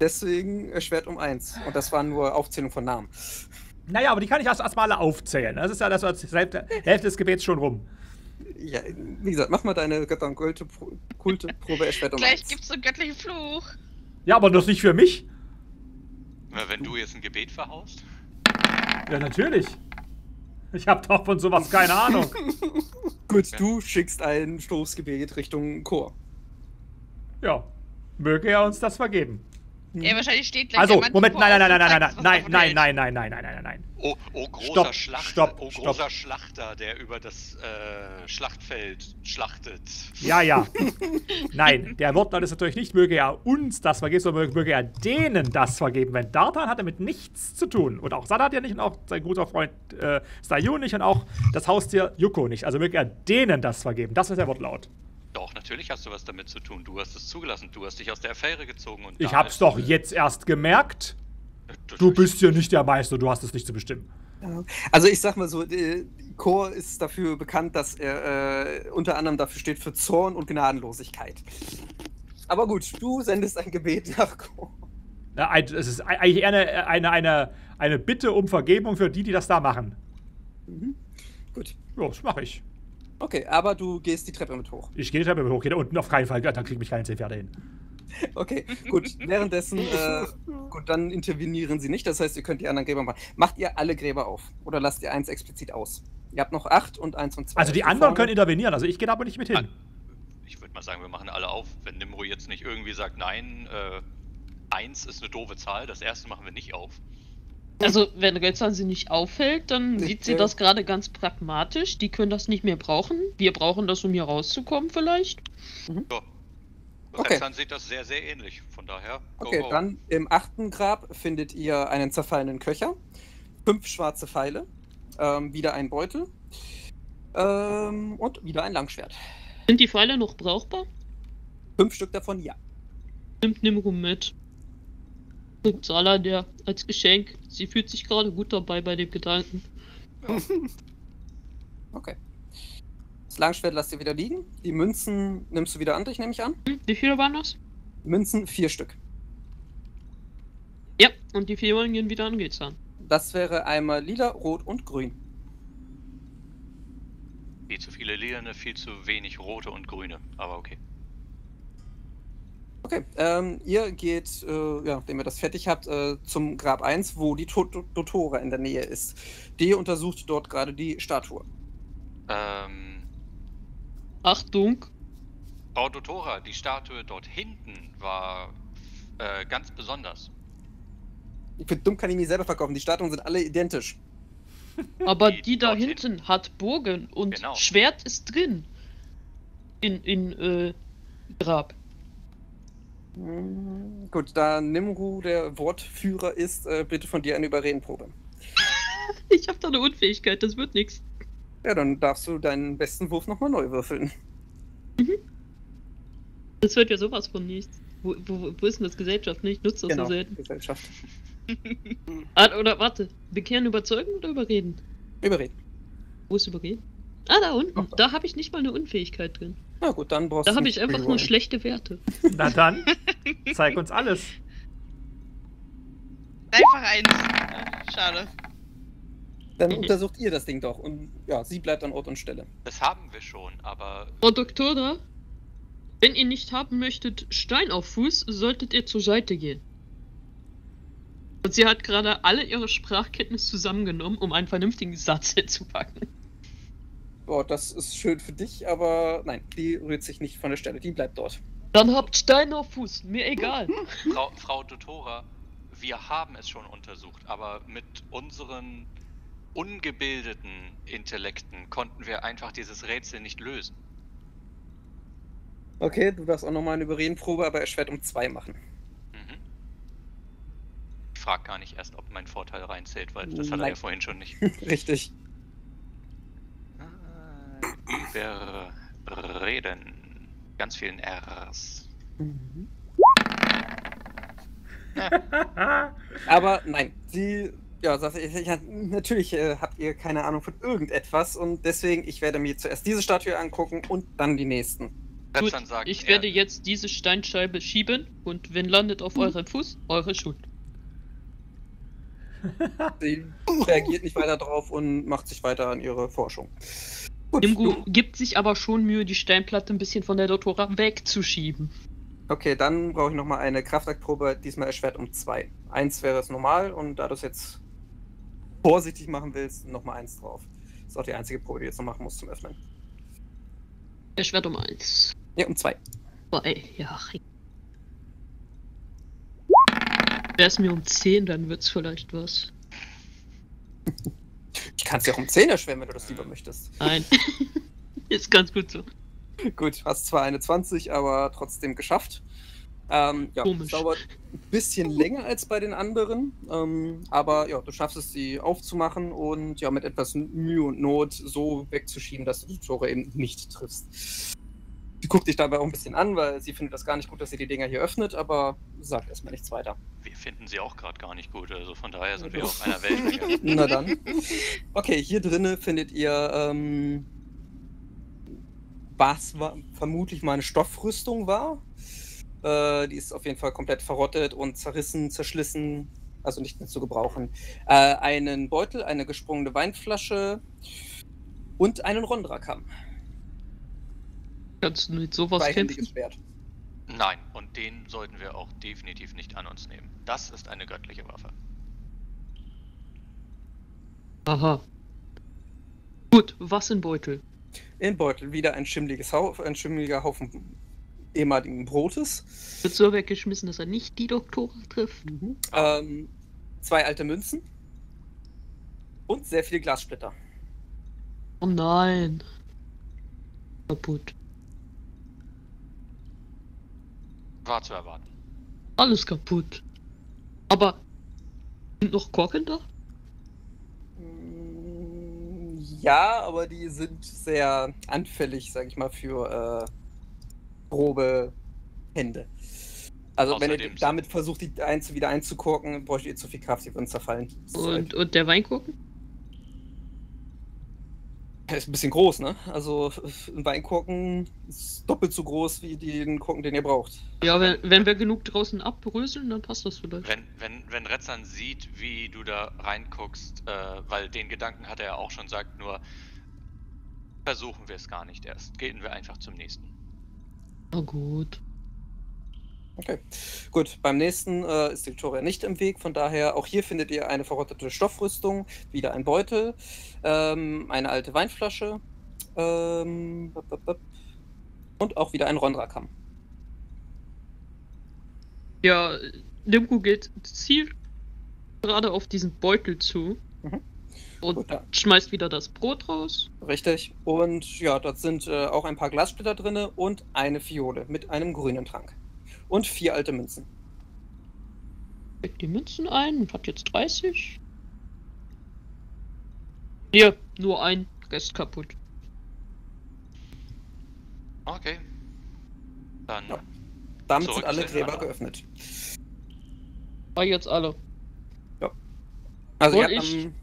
Deswegen erschwert um eins. Und das war nur Aufzählung von Namen. Naja, aber die kann ich erst erstmal alle aufzählen. Das ist ja das Hälfte, Hälfte des Gebets schon rum. Ja, wie gesagt, mach mal deine Götter- und Kulte- Kulte-Probe, erschwert um Gleich gibt's so einen göttlichen Fluch. Ja, aber das nicht für mich. Na, Wenn du jetzt ein Gebet verhaust? Ja, natürlich. Ich habe doch von sowas keine Ahnung. Gut, du schickst ein Stoßgebet Richtung Chor. Ja, möge er uns das vergeben. Ja, wahrscheinlich steht gleich Also, Moment, nein, nein, nein, nein, nein, nein, davon nein, hält. nein, nein, nein, nein, nein, nein. Oh, oh großer Stopp, Schlachter, stopp, oh stopp. großer Schlachter, der über das äh, Schlachtfeld schlachtet. Ja, ja. Nein, der Wortlaut ist natürlich nicht, möge er uns das vergeben, sondern möge er denen das vergeben. Wenn Dartan hat damit nichts zu tun. Und auch Sadat ja nicht und auch sein guter Freund äh, Sayun nicht und auch das Haustier Yuko nicht. Also möge er denen das vergeben. Das ist der Wortlaut. Doch, natürlich hast du was damit zu tun. Du hast es zugelassen. Du hast dich aus der Affäre gezogen. Und Ich hab's doch jetzt erst gemerkt. Du, bist hier nicht der Meister, du hast es nicht zu bestimmen. Also ich sag mal so, äh, Chor ist dafür bekannt, dass er äh, unter anderem dafür steht für Zorn und Gnadenlosigkeit. Aber gut, du sendest ein Gebet nach Chor. Ein- Es ist eigentlich eher eine, eine, eine, eine Bitte um Vergebung für die, die das da machen. Gut. Ja, das mache ich. Okay, aber du gehst die Treppe mit hoch. Ich gehe die Treppe hoch, gehe da unten auf keinen Fall, da kriege ich keine zehn Pferde hin. Okay, gut. Währenddessen, äh, gut, dann intervenieren sie nicht. Das heißt, ihr könnt die anderen Gräber machen. Macht ihr alle Gräber auf? Oder lasst ihr eins explizit aus? Ihr habt noch acht und eins und zwei. Also die anderen vorne- können intervenieren, also ich gehe da aber nicht mit hin. Ich würde mal sagen, wir machen alle auf. Wenn Nimro jetzt nicht irgendwie sagt, nein, äh, eins ist eine doofe Zahl, das erste machen wir nicht auf. Also, wenn Rezan sie nicht auffällt, dann Nee, sieht sie äh. das gerade ganz pragmatisch. Die können das nicht mehr brauchen. Wir brauchen das, um hier rauszukommen, vielleicht. Ja. Okay. Retzan sieht das sehr, sehr ähnlich. Von daher, go, Okay, go. dann im achten Grab findet ihr einen zerfallenen Köcher, fünf schwarze Pfeile, ähm, wieder ein Beutel ähm, und wieder ein Langschwert. Sind die Pfeile noch brauchbar? Fünf Stück davon ja. Nimmt Nimro mit. Gibt Sala der als Geschenk. Sie fühlt sich gerade gut dabei bei dem Gedanken. Okay. Das Langschwert lasst ihr wieder liegen. Die Münzen nimmst du wieder an dich, nehme ich an. Hm, Wie viele waren das? Münzen vier Stück. Ja, und die vier wollen gehen wieder an Rezan. Das wäre einmal lila, rot und grün. Viel zu viele Lilane, viel zu wenig rote und grüne. Aber okay. Okay, ähm, ihr geht, äh, ja, nachdem ihr das fertig habt, äh, zum Grab 1, wo die To- To- Dotora in der Nähe ist. Die untersucht dort gerade die Statue. Ähm, Achtung! Frau Dotora, die Statue dort hinten war äh, ganz besonders. Für dumm kann ich mich selber verkaufen. Die Statuen sind alle identisch. Aber Die die da hinten hat Bogen und Genau. Schwert ist drin. In, in, äh, Grab. Hm, Gut, da Nimru der Wortführer ist, äh, bitte von dir eine Überredenprobe. Ich hab da eine Unfähigkeit, das wird nix. Ja, dann darfst du deinen besten Wurf nochmal neu würfeln. Das wird ja sowas von nichts. Wo, wo, wo ist denn das Gesellschaft nicht? Nutzt das so selten. Gesellschaft. Ah, oder warte, bekehren, überzeugen oder überreden? Überreden. Wo ist überreden? Ah, da unten. Ach, Da habe ich nicht mal eine Unfähigkeit drin. Na gut, dann brauchst Da du habe nicht ich einfach nur schlechte Werte. Na dann, zeig uns alles. Einfach eins. Schade. Dann Mhm. untersucht ihr das Ding doch. Und ja, sie bleibt an Ort und Stelle. Das haben wir schon, aber Frau Doktora, wenn ihr nicht haben möchtet Stein auf Fuß, solltet ihr zur Seite gehen. Und sie hat gerade alle ihre Sprachkenntnis zusammengenommen, um einen vernünftigen Satz hinzupacken. Boah, das ist schön für dich, aber nein, die rührt sich nicht von der Stelle. Die bleibt dort. Dann habt Stein auf Fuß, mir egal. Frau, Frau Dotora, wir haben es schon untersucht, aber mit unseren ungebildeten Intellekten konnten wir einfach dieses Rätsel nicht lösen. Okay, du darfst auch nochmal eine Überredenprobe, aber erschwert um zwei machen. Mhm. Ich frag gar nicht erst, ob mein Vorteil reinzählt, weil das hat er Nein. ja vorhin schon nicht. Richtig. Überreden. Ganz vielen R's. Aber nein, sie, ja, sagt, ich, ich, natürlich äh, habt ihr keine Ahnung von irgendetwas und deswegen, ich werde mir zuerst diese Statue angucken und dann die nächsten. Gut, sagt, ich er- werde jetzt diese Steinscheibe schieben und wenn landet auf eurem Fuß, eure Schuld. Sie reagiert nicht weiter drauf und macht sich weiter an ihre Forschung. Gut, Imgu gibt sich aber schon Mühe, die Steinplatte ein bisschen von der Doktora wegzuschieben. okay, dann brauche ich nochmal eine Kraftaktprobe, diesmal erschwert um zwei. Eins wäre es normal und da du es jetzt vorsichtig machen willst, nochmal eins drauf. Das ist auch die einzige Probe, die du jetzt noch machen musst zum Öffnen. Der Schwert um eins. Ja, um zwei. Zwei, ja. Wäre es mir um 10, dann wird's vielleicht was. Ich kann es ja auch um 10 erschweren, wenn du das lieber möchtest. Nein. Ist ganz gut so. Gut, hast zwar eine 20, aber trotzdem geschafft. Ähm, ja, Komisch. es dauert ein bisschen länger als bei den anderen, ähm, aber ja, du schaffst es, sie aufzumachen und ja, mit etwas Mühe und Not so wegzuschieben, dass du die Tore eben nicht triffst. Sie guckt dich dabei auch ein bisschen an, weil sie findet das gar nicht gut, dass sie die Dinger hier öffnet, aber sagt erstmal nichts weiter. Wir finden sie auch gerade gar nicht gut, also von daher sind wir auf einer Wellenlänge. Na dann. Okay, hier drinnen findet ihr, ähm, was war, vermutlich mal eine Stoffrüstung war. Äh, die ist auf jeden Fall komplett verrottet und zerrissen, zerschlissen, also nicht mehr zu gebrauchen. Äh, einen Beutel, eine gesprungene Weinflasche und einen Rondrakam. Kannst du mit sowas kämpfen? Schwert. Nein, und den sollten wir auch definitiv nicht an uns nehmen. Das ist eine göttliche Waffe. Aha. Gut, was in Beutel? In Beutel wieder ein schimmliges Haufen, ein schimmliger Haufen ehemaligen Brotes. Wird so weggeschmissen, dass er nicht die Doktora trifft. Ähm, zwei alte Münzen. Und sehr viele Glassplitter. Oh nein. Kaputt. War zu erwarten. Alles kaputt. Aber sind noch Korken da? Mm, Ja, aber die sind sehr anfällig, sag ich mal, für äh, grobe Hände. Also wenn ihr Außerdem damit versucht, die einzu wieder einzukorken, bräuchtet ihr zu viel Kraft, die würden zerfallen. Ist, halt- Und, und der Weinkorken? der ist ein bisschen groß, ne? Also ein Weinkorken ist doppelt so groß wie den Korken, den ihr braucht. Ja, wenn, wenn wir genug draußen abbröseln, dann passt das vielleicht. Wenn, wenn, wenn Retzan sieht, wie du da reinguckst, äh, weil den Gedanken hat er ja auch schon, sagt nur, versuchen wir es gar nicht erst. Gehen wir einfach zum nächsten. Na gut. Okay. Gut, beim nächsten äh, ist die Victoria nicht im Weg, von daher auch hier findet ihr eine verrottete Stoffrüstung, wieder ein Beutel, ähm, eine alte Weinflasche ähm, und auch wieder ein Rondrakam. Ja, Nimku geht zielt gerade auf diesen Beutel zu Mhm. Und Gut, ja. schmeißt wieder das Brot raus. Richtig. Und ja, dort sind äh, auch ein paar Glassplitter drin und eine Fiole mit einem grünen Trank. Und vier alte Münzen. Steckt die Münzen ein und hat jetzt 30. Hier, nur ein Rest kaputt. Okay. Dann Ja. Damit sind alle Gräber geöffnet. War jetzt alle. Also ihr Und habt ich- am,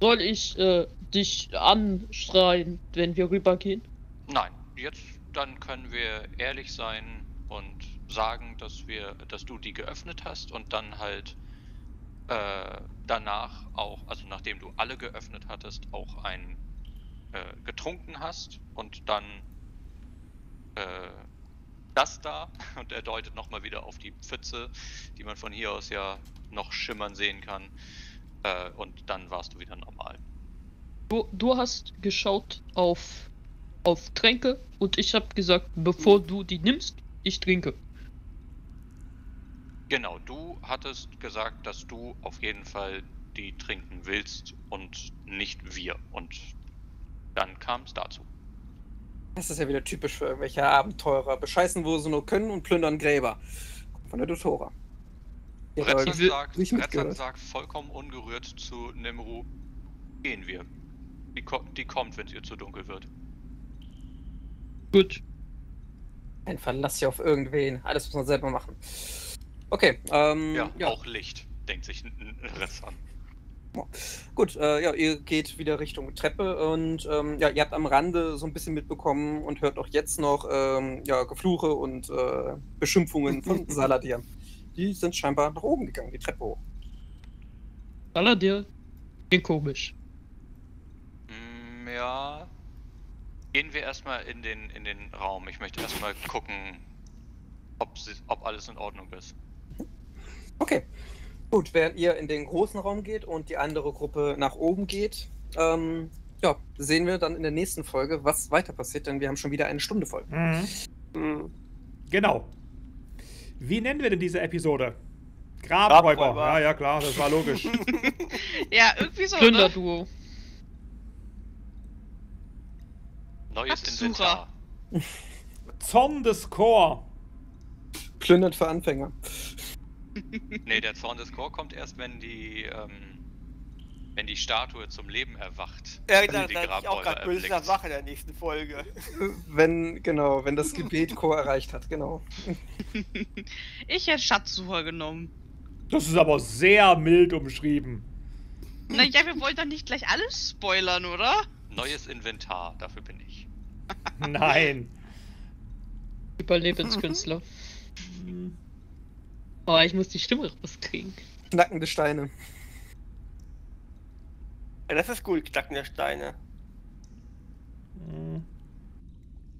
Soll ich äh, dich anschreien, wenn wir rübergehen? Nein, jetzt dann können wir ehrlich sein und sagen, dass wir, dass du die geöffnet hast und dann halt äh, danach auch, also nachdem du alle geöffnet hattest, auch ein äh, getrunken hast und dann äh, das da und er deutet nochmal wieder auf die Pfütze, die man von hier aus ja noch schimmern sehen kann. Äh, und dann warst du wieder normal. Du, du hast geschaut auf, auf Tränke und ich habe gesagt, bevor du die nimmst, ich trinke. Genau, du hattest gesagt, dass du auf jeden Fall die trinken willst und nicht wir. Und dann kam es dazu. Das ist ja wieder typisch für irgendwelche Abenteurer. Bescheißen, wo sie nur können und plündern Gräber. Von der Dotora. Ja, sagt, sagt vollkommen ungerührt zu Nimru, gehen wir. Die, ko die kommt, wenn es ihr zu dunkel wird. Gut. Ein Verlass hier auf irgendwen. Alles muss man selber machen. Okay, ähm, Ja, ja, auch Licht, denkt sich N- N- Retzan. Gut, äh, ja, ihr geht wieder Richtung Treppe und ähm, ja, ihr habt am Rande so ein bisschen mitbekommen und hört auch jetzt noch ähm, ja, Gefluche und äh, Beschimpfungen von Saladir. Die sind scheinbar nach oben gegangen, die Treppe hoch. Aladir, klingt komisch. Mm, ja. Gehen wir erstmal in den, in den Raum. Ich möchte erstmal gucken, ob, sie, ob alles in Ordnung ist. Okay. Gut, während ihr in den großen Raum geht und die andere Gruppe nach oben geht, ähm, ja, sehen wir dann in der nächsten Folge, was weiter passiert, denn wir haben schon wieder eine Stunde voll. Mhm. Hm. Genau. Wie nennen wir denn diese Episode? Grabräuber. Grabräuber. Ja, ja, klar, das war logisch. Ja, irgendwie so. Ne? Plünderduo. Neues. Inventar. Zorn des Chor. Plündert für Anfänger. Nee, der Zorn des Chor kommt erst, wenn die, ähm, wenn die Statue zum Leben erwacht. Ja, da die da ich auch gerade böse. Sache in der nächsten Folge. Wenn, genau, wenn das Gebet Chor erreicht hat, genau. Ich hätte Schatzsucher genommen. Das ist aber sehr mild umschrieben. Naja, wir wollen doch nicht gleich alles spoilern, oder? Neues Inventar, dafür bin ich. Nein. Überlebenskünstler. Oh, ich muss die Stimme rauskriegen. Knackende Steine. Ja, das ist gut, knackende Steine. Hm,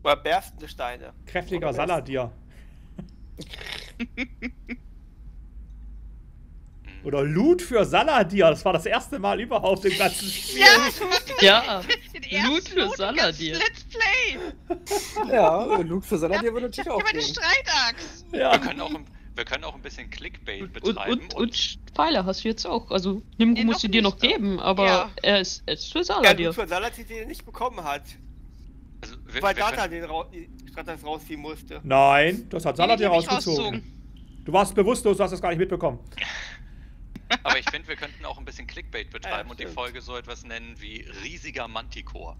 Oder berstende Steine. Kräftiger Saladier. Oder Loot für Saladier. Das war das erste Mal überhaupt im ganzen Spiel. Ja, Ja, Loot für Loot im Saladier. Let's Play. Ja, Luke für Saladier würde Ich natürlich auch meine gehen. Streitachs. Wir Ja. können auch, ein- wir können auch ein bisschen Clickbait Und, und, betreiben und, und Pfeile hast du jetzt auch. Also, Nimgo Nee, musst du dir noch nicht. geben, aber Ja. er, ist, er ist für Ja, Saladier. gut für Salat, den er nicht bekommen hat. also, wir, Weil wir Data können, den Ra Stratas rausziehen musste. Nein, das hat hab ich rausgezogen. Du warst bewusstlos, du hast das gar nicht mitbekommen. aber ich finde, wir könnten auch ein bisschen Clickbait betreiben Ja, und die. Folge so etwas nennen wie riesiger Manticore.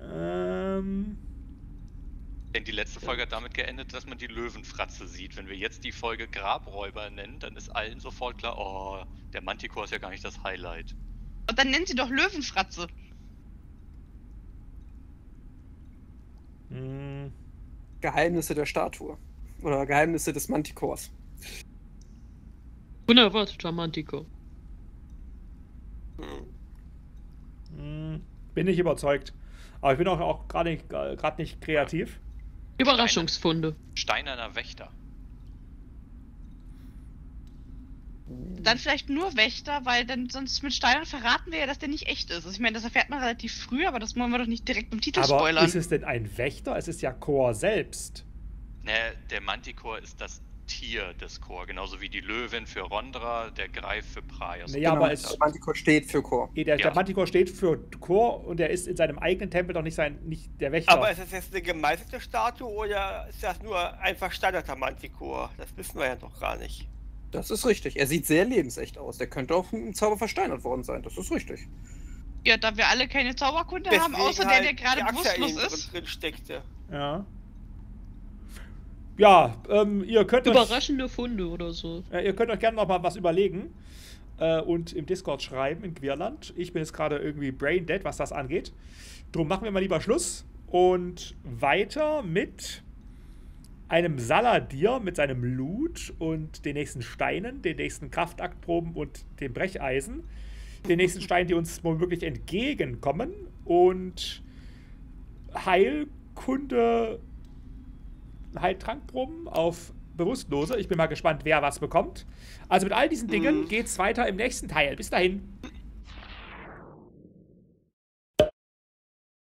Ähm, Denn die letzte Folge hat damit geendet, dass man die Löwenfratze sieht. Wenn wir jetzt die Folge Grabräuber nennen, dann ist allen sofort klar, oh, der Manticore ist ja gar nicht das Highlight. Und dann nennt sie doch Löwenfratze. hm, Geheimnisse der Statue. Oder Geheimnisse des Manticores. Unerwarteter Mantico. Hm. hm, bin nicht überzeugt. Aber ich bin auch, auch gerade nicht, äh, nicht kreativ. Überraschungsfunde. Steinerner Wächter. Dann vielleicht nur Wächter, weil dann sonst mit Steinern verraten wir ja, dass der nicht echt ist. Also ich meine, das erfährt man relativ früh, aber das wollen wir doch nicht direkt im Titel Aber spoilern. ist es denn ein Wächter? Es ist ja Chor selbst. Ne, der Manticore ist das Tier des Chor, genauso wie die Löwin für Rondra, der Greif für Praios. Nee, Ja, aber genau, es- der Manticore steht für Chor. Der, Ja. der Manticore steht für Chor und er ist in seinem eigenen Tempel doch nicht, sein, nicht der Wächter. Aber ist das jetzt eine gemeißelte Statue oder ist das nur ein versteinerter Manticore? Das wissen wir ja noch gar nicht. Das ist richtig. Er sieht sehr lebensecht aus. Der könnte auch einem Zauber versteinert worden sein. Das ist richtig. ja, da wir alle keine Zauberkunde haben, außer der, halt der gerade die Axt ja bewusstlos ist. Drin steckte. ja. Ja, ähm, ihr könnt euch, Überraschende Funde oder so. äh, ihr könnt euch gerne noch mal was überlegen äh, und im Discord schreiben in Queerland. Ich bin jetzt gerade irgendwie brain dead, was das angeht. Drum machen wir mal lieber Schluss und weiter mit einem Saladier mit seinem Loot und den nächsten Steinen, den nächsten Kraftaktproben und dem Brecheisen. Den nächsten Steinen, die uns womöglich entgegenkommen. Und Heilkunde, Heiltrankproben auf Bewusstlose. Ich bin mal gespannt, wer was bekommt. Also mit all diesen Dingen Mhm. geht's weiter im nächsten Teil. Bis dahin.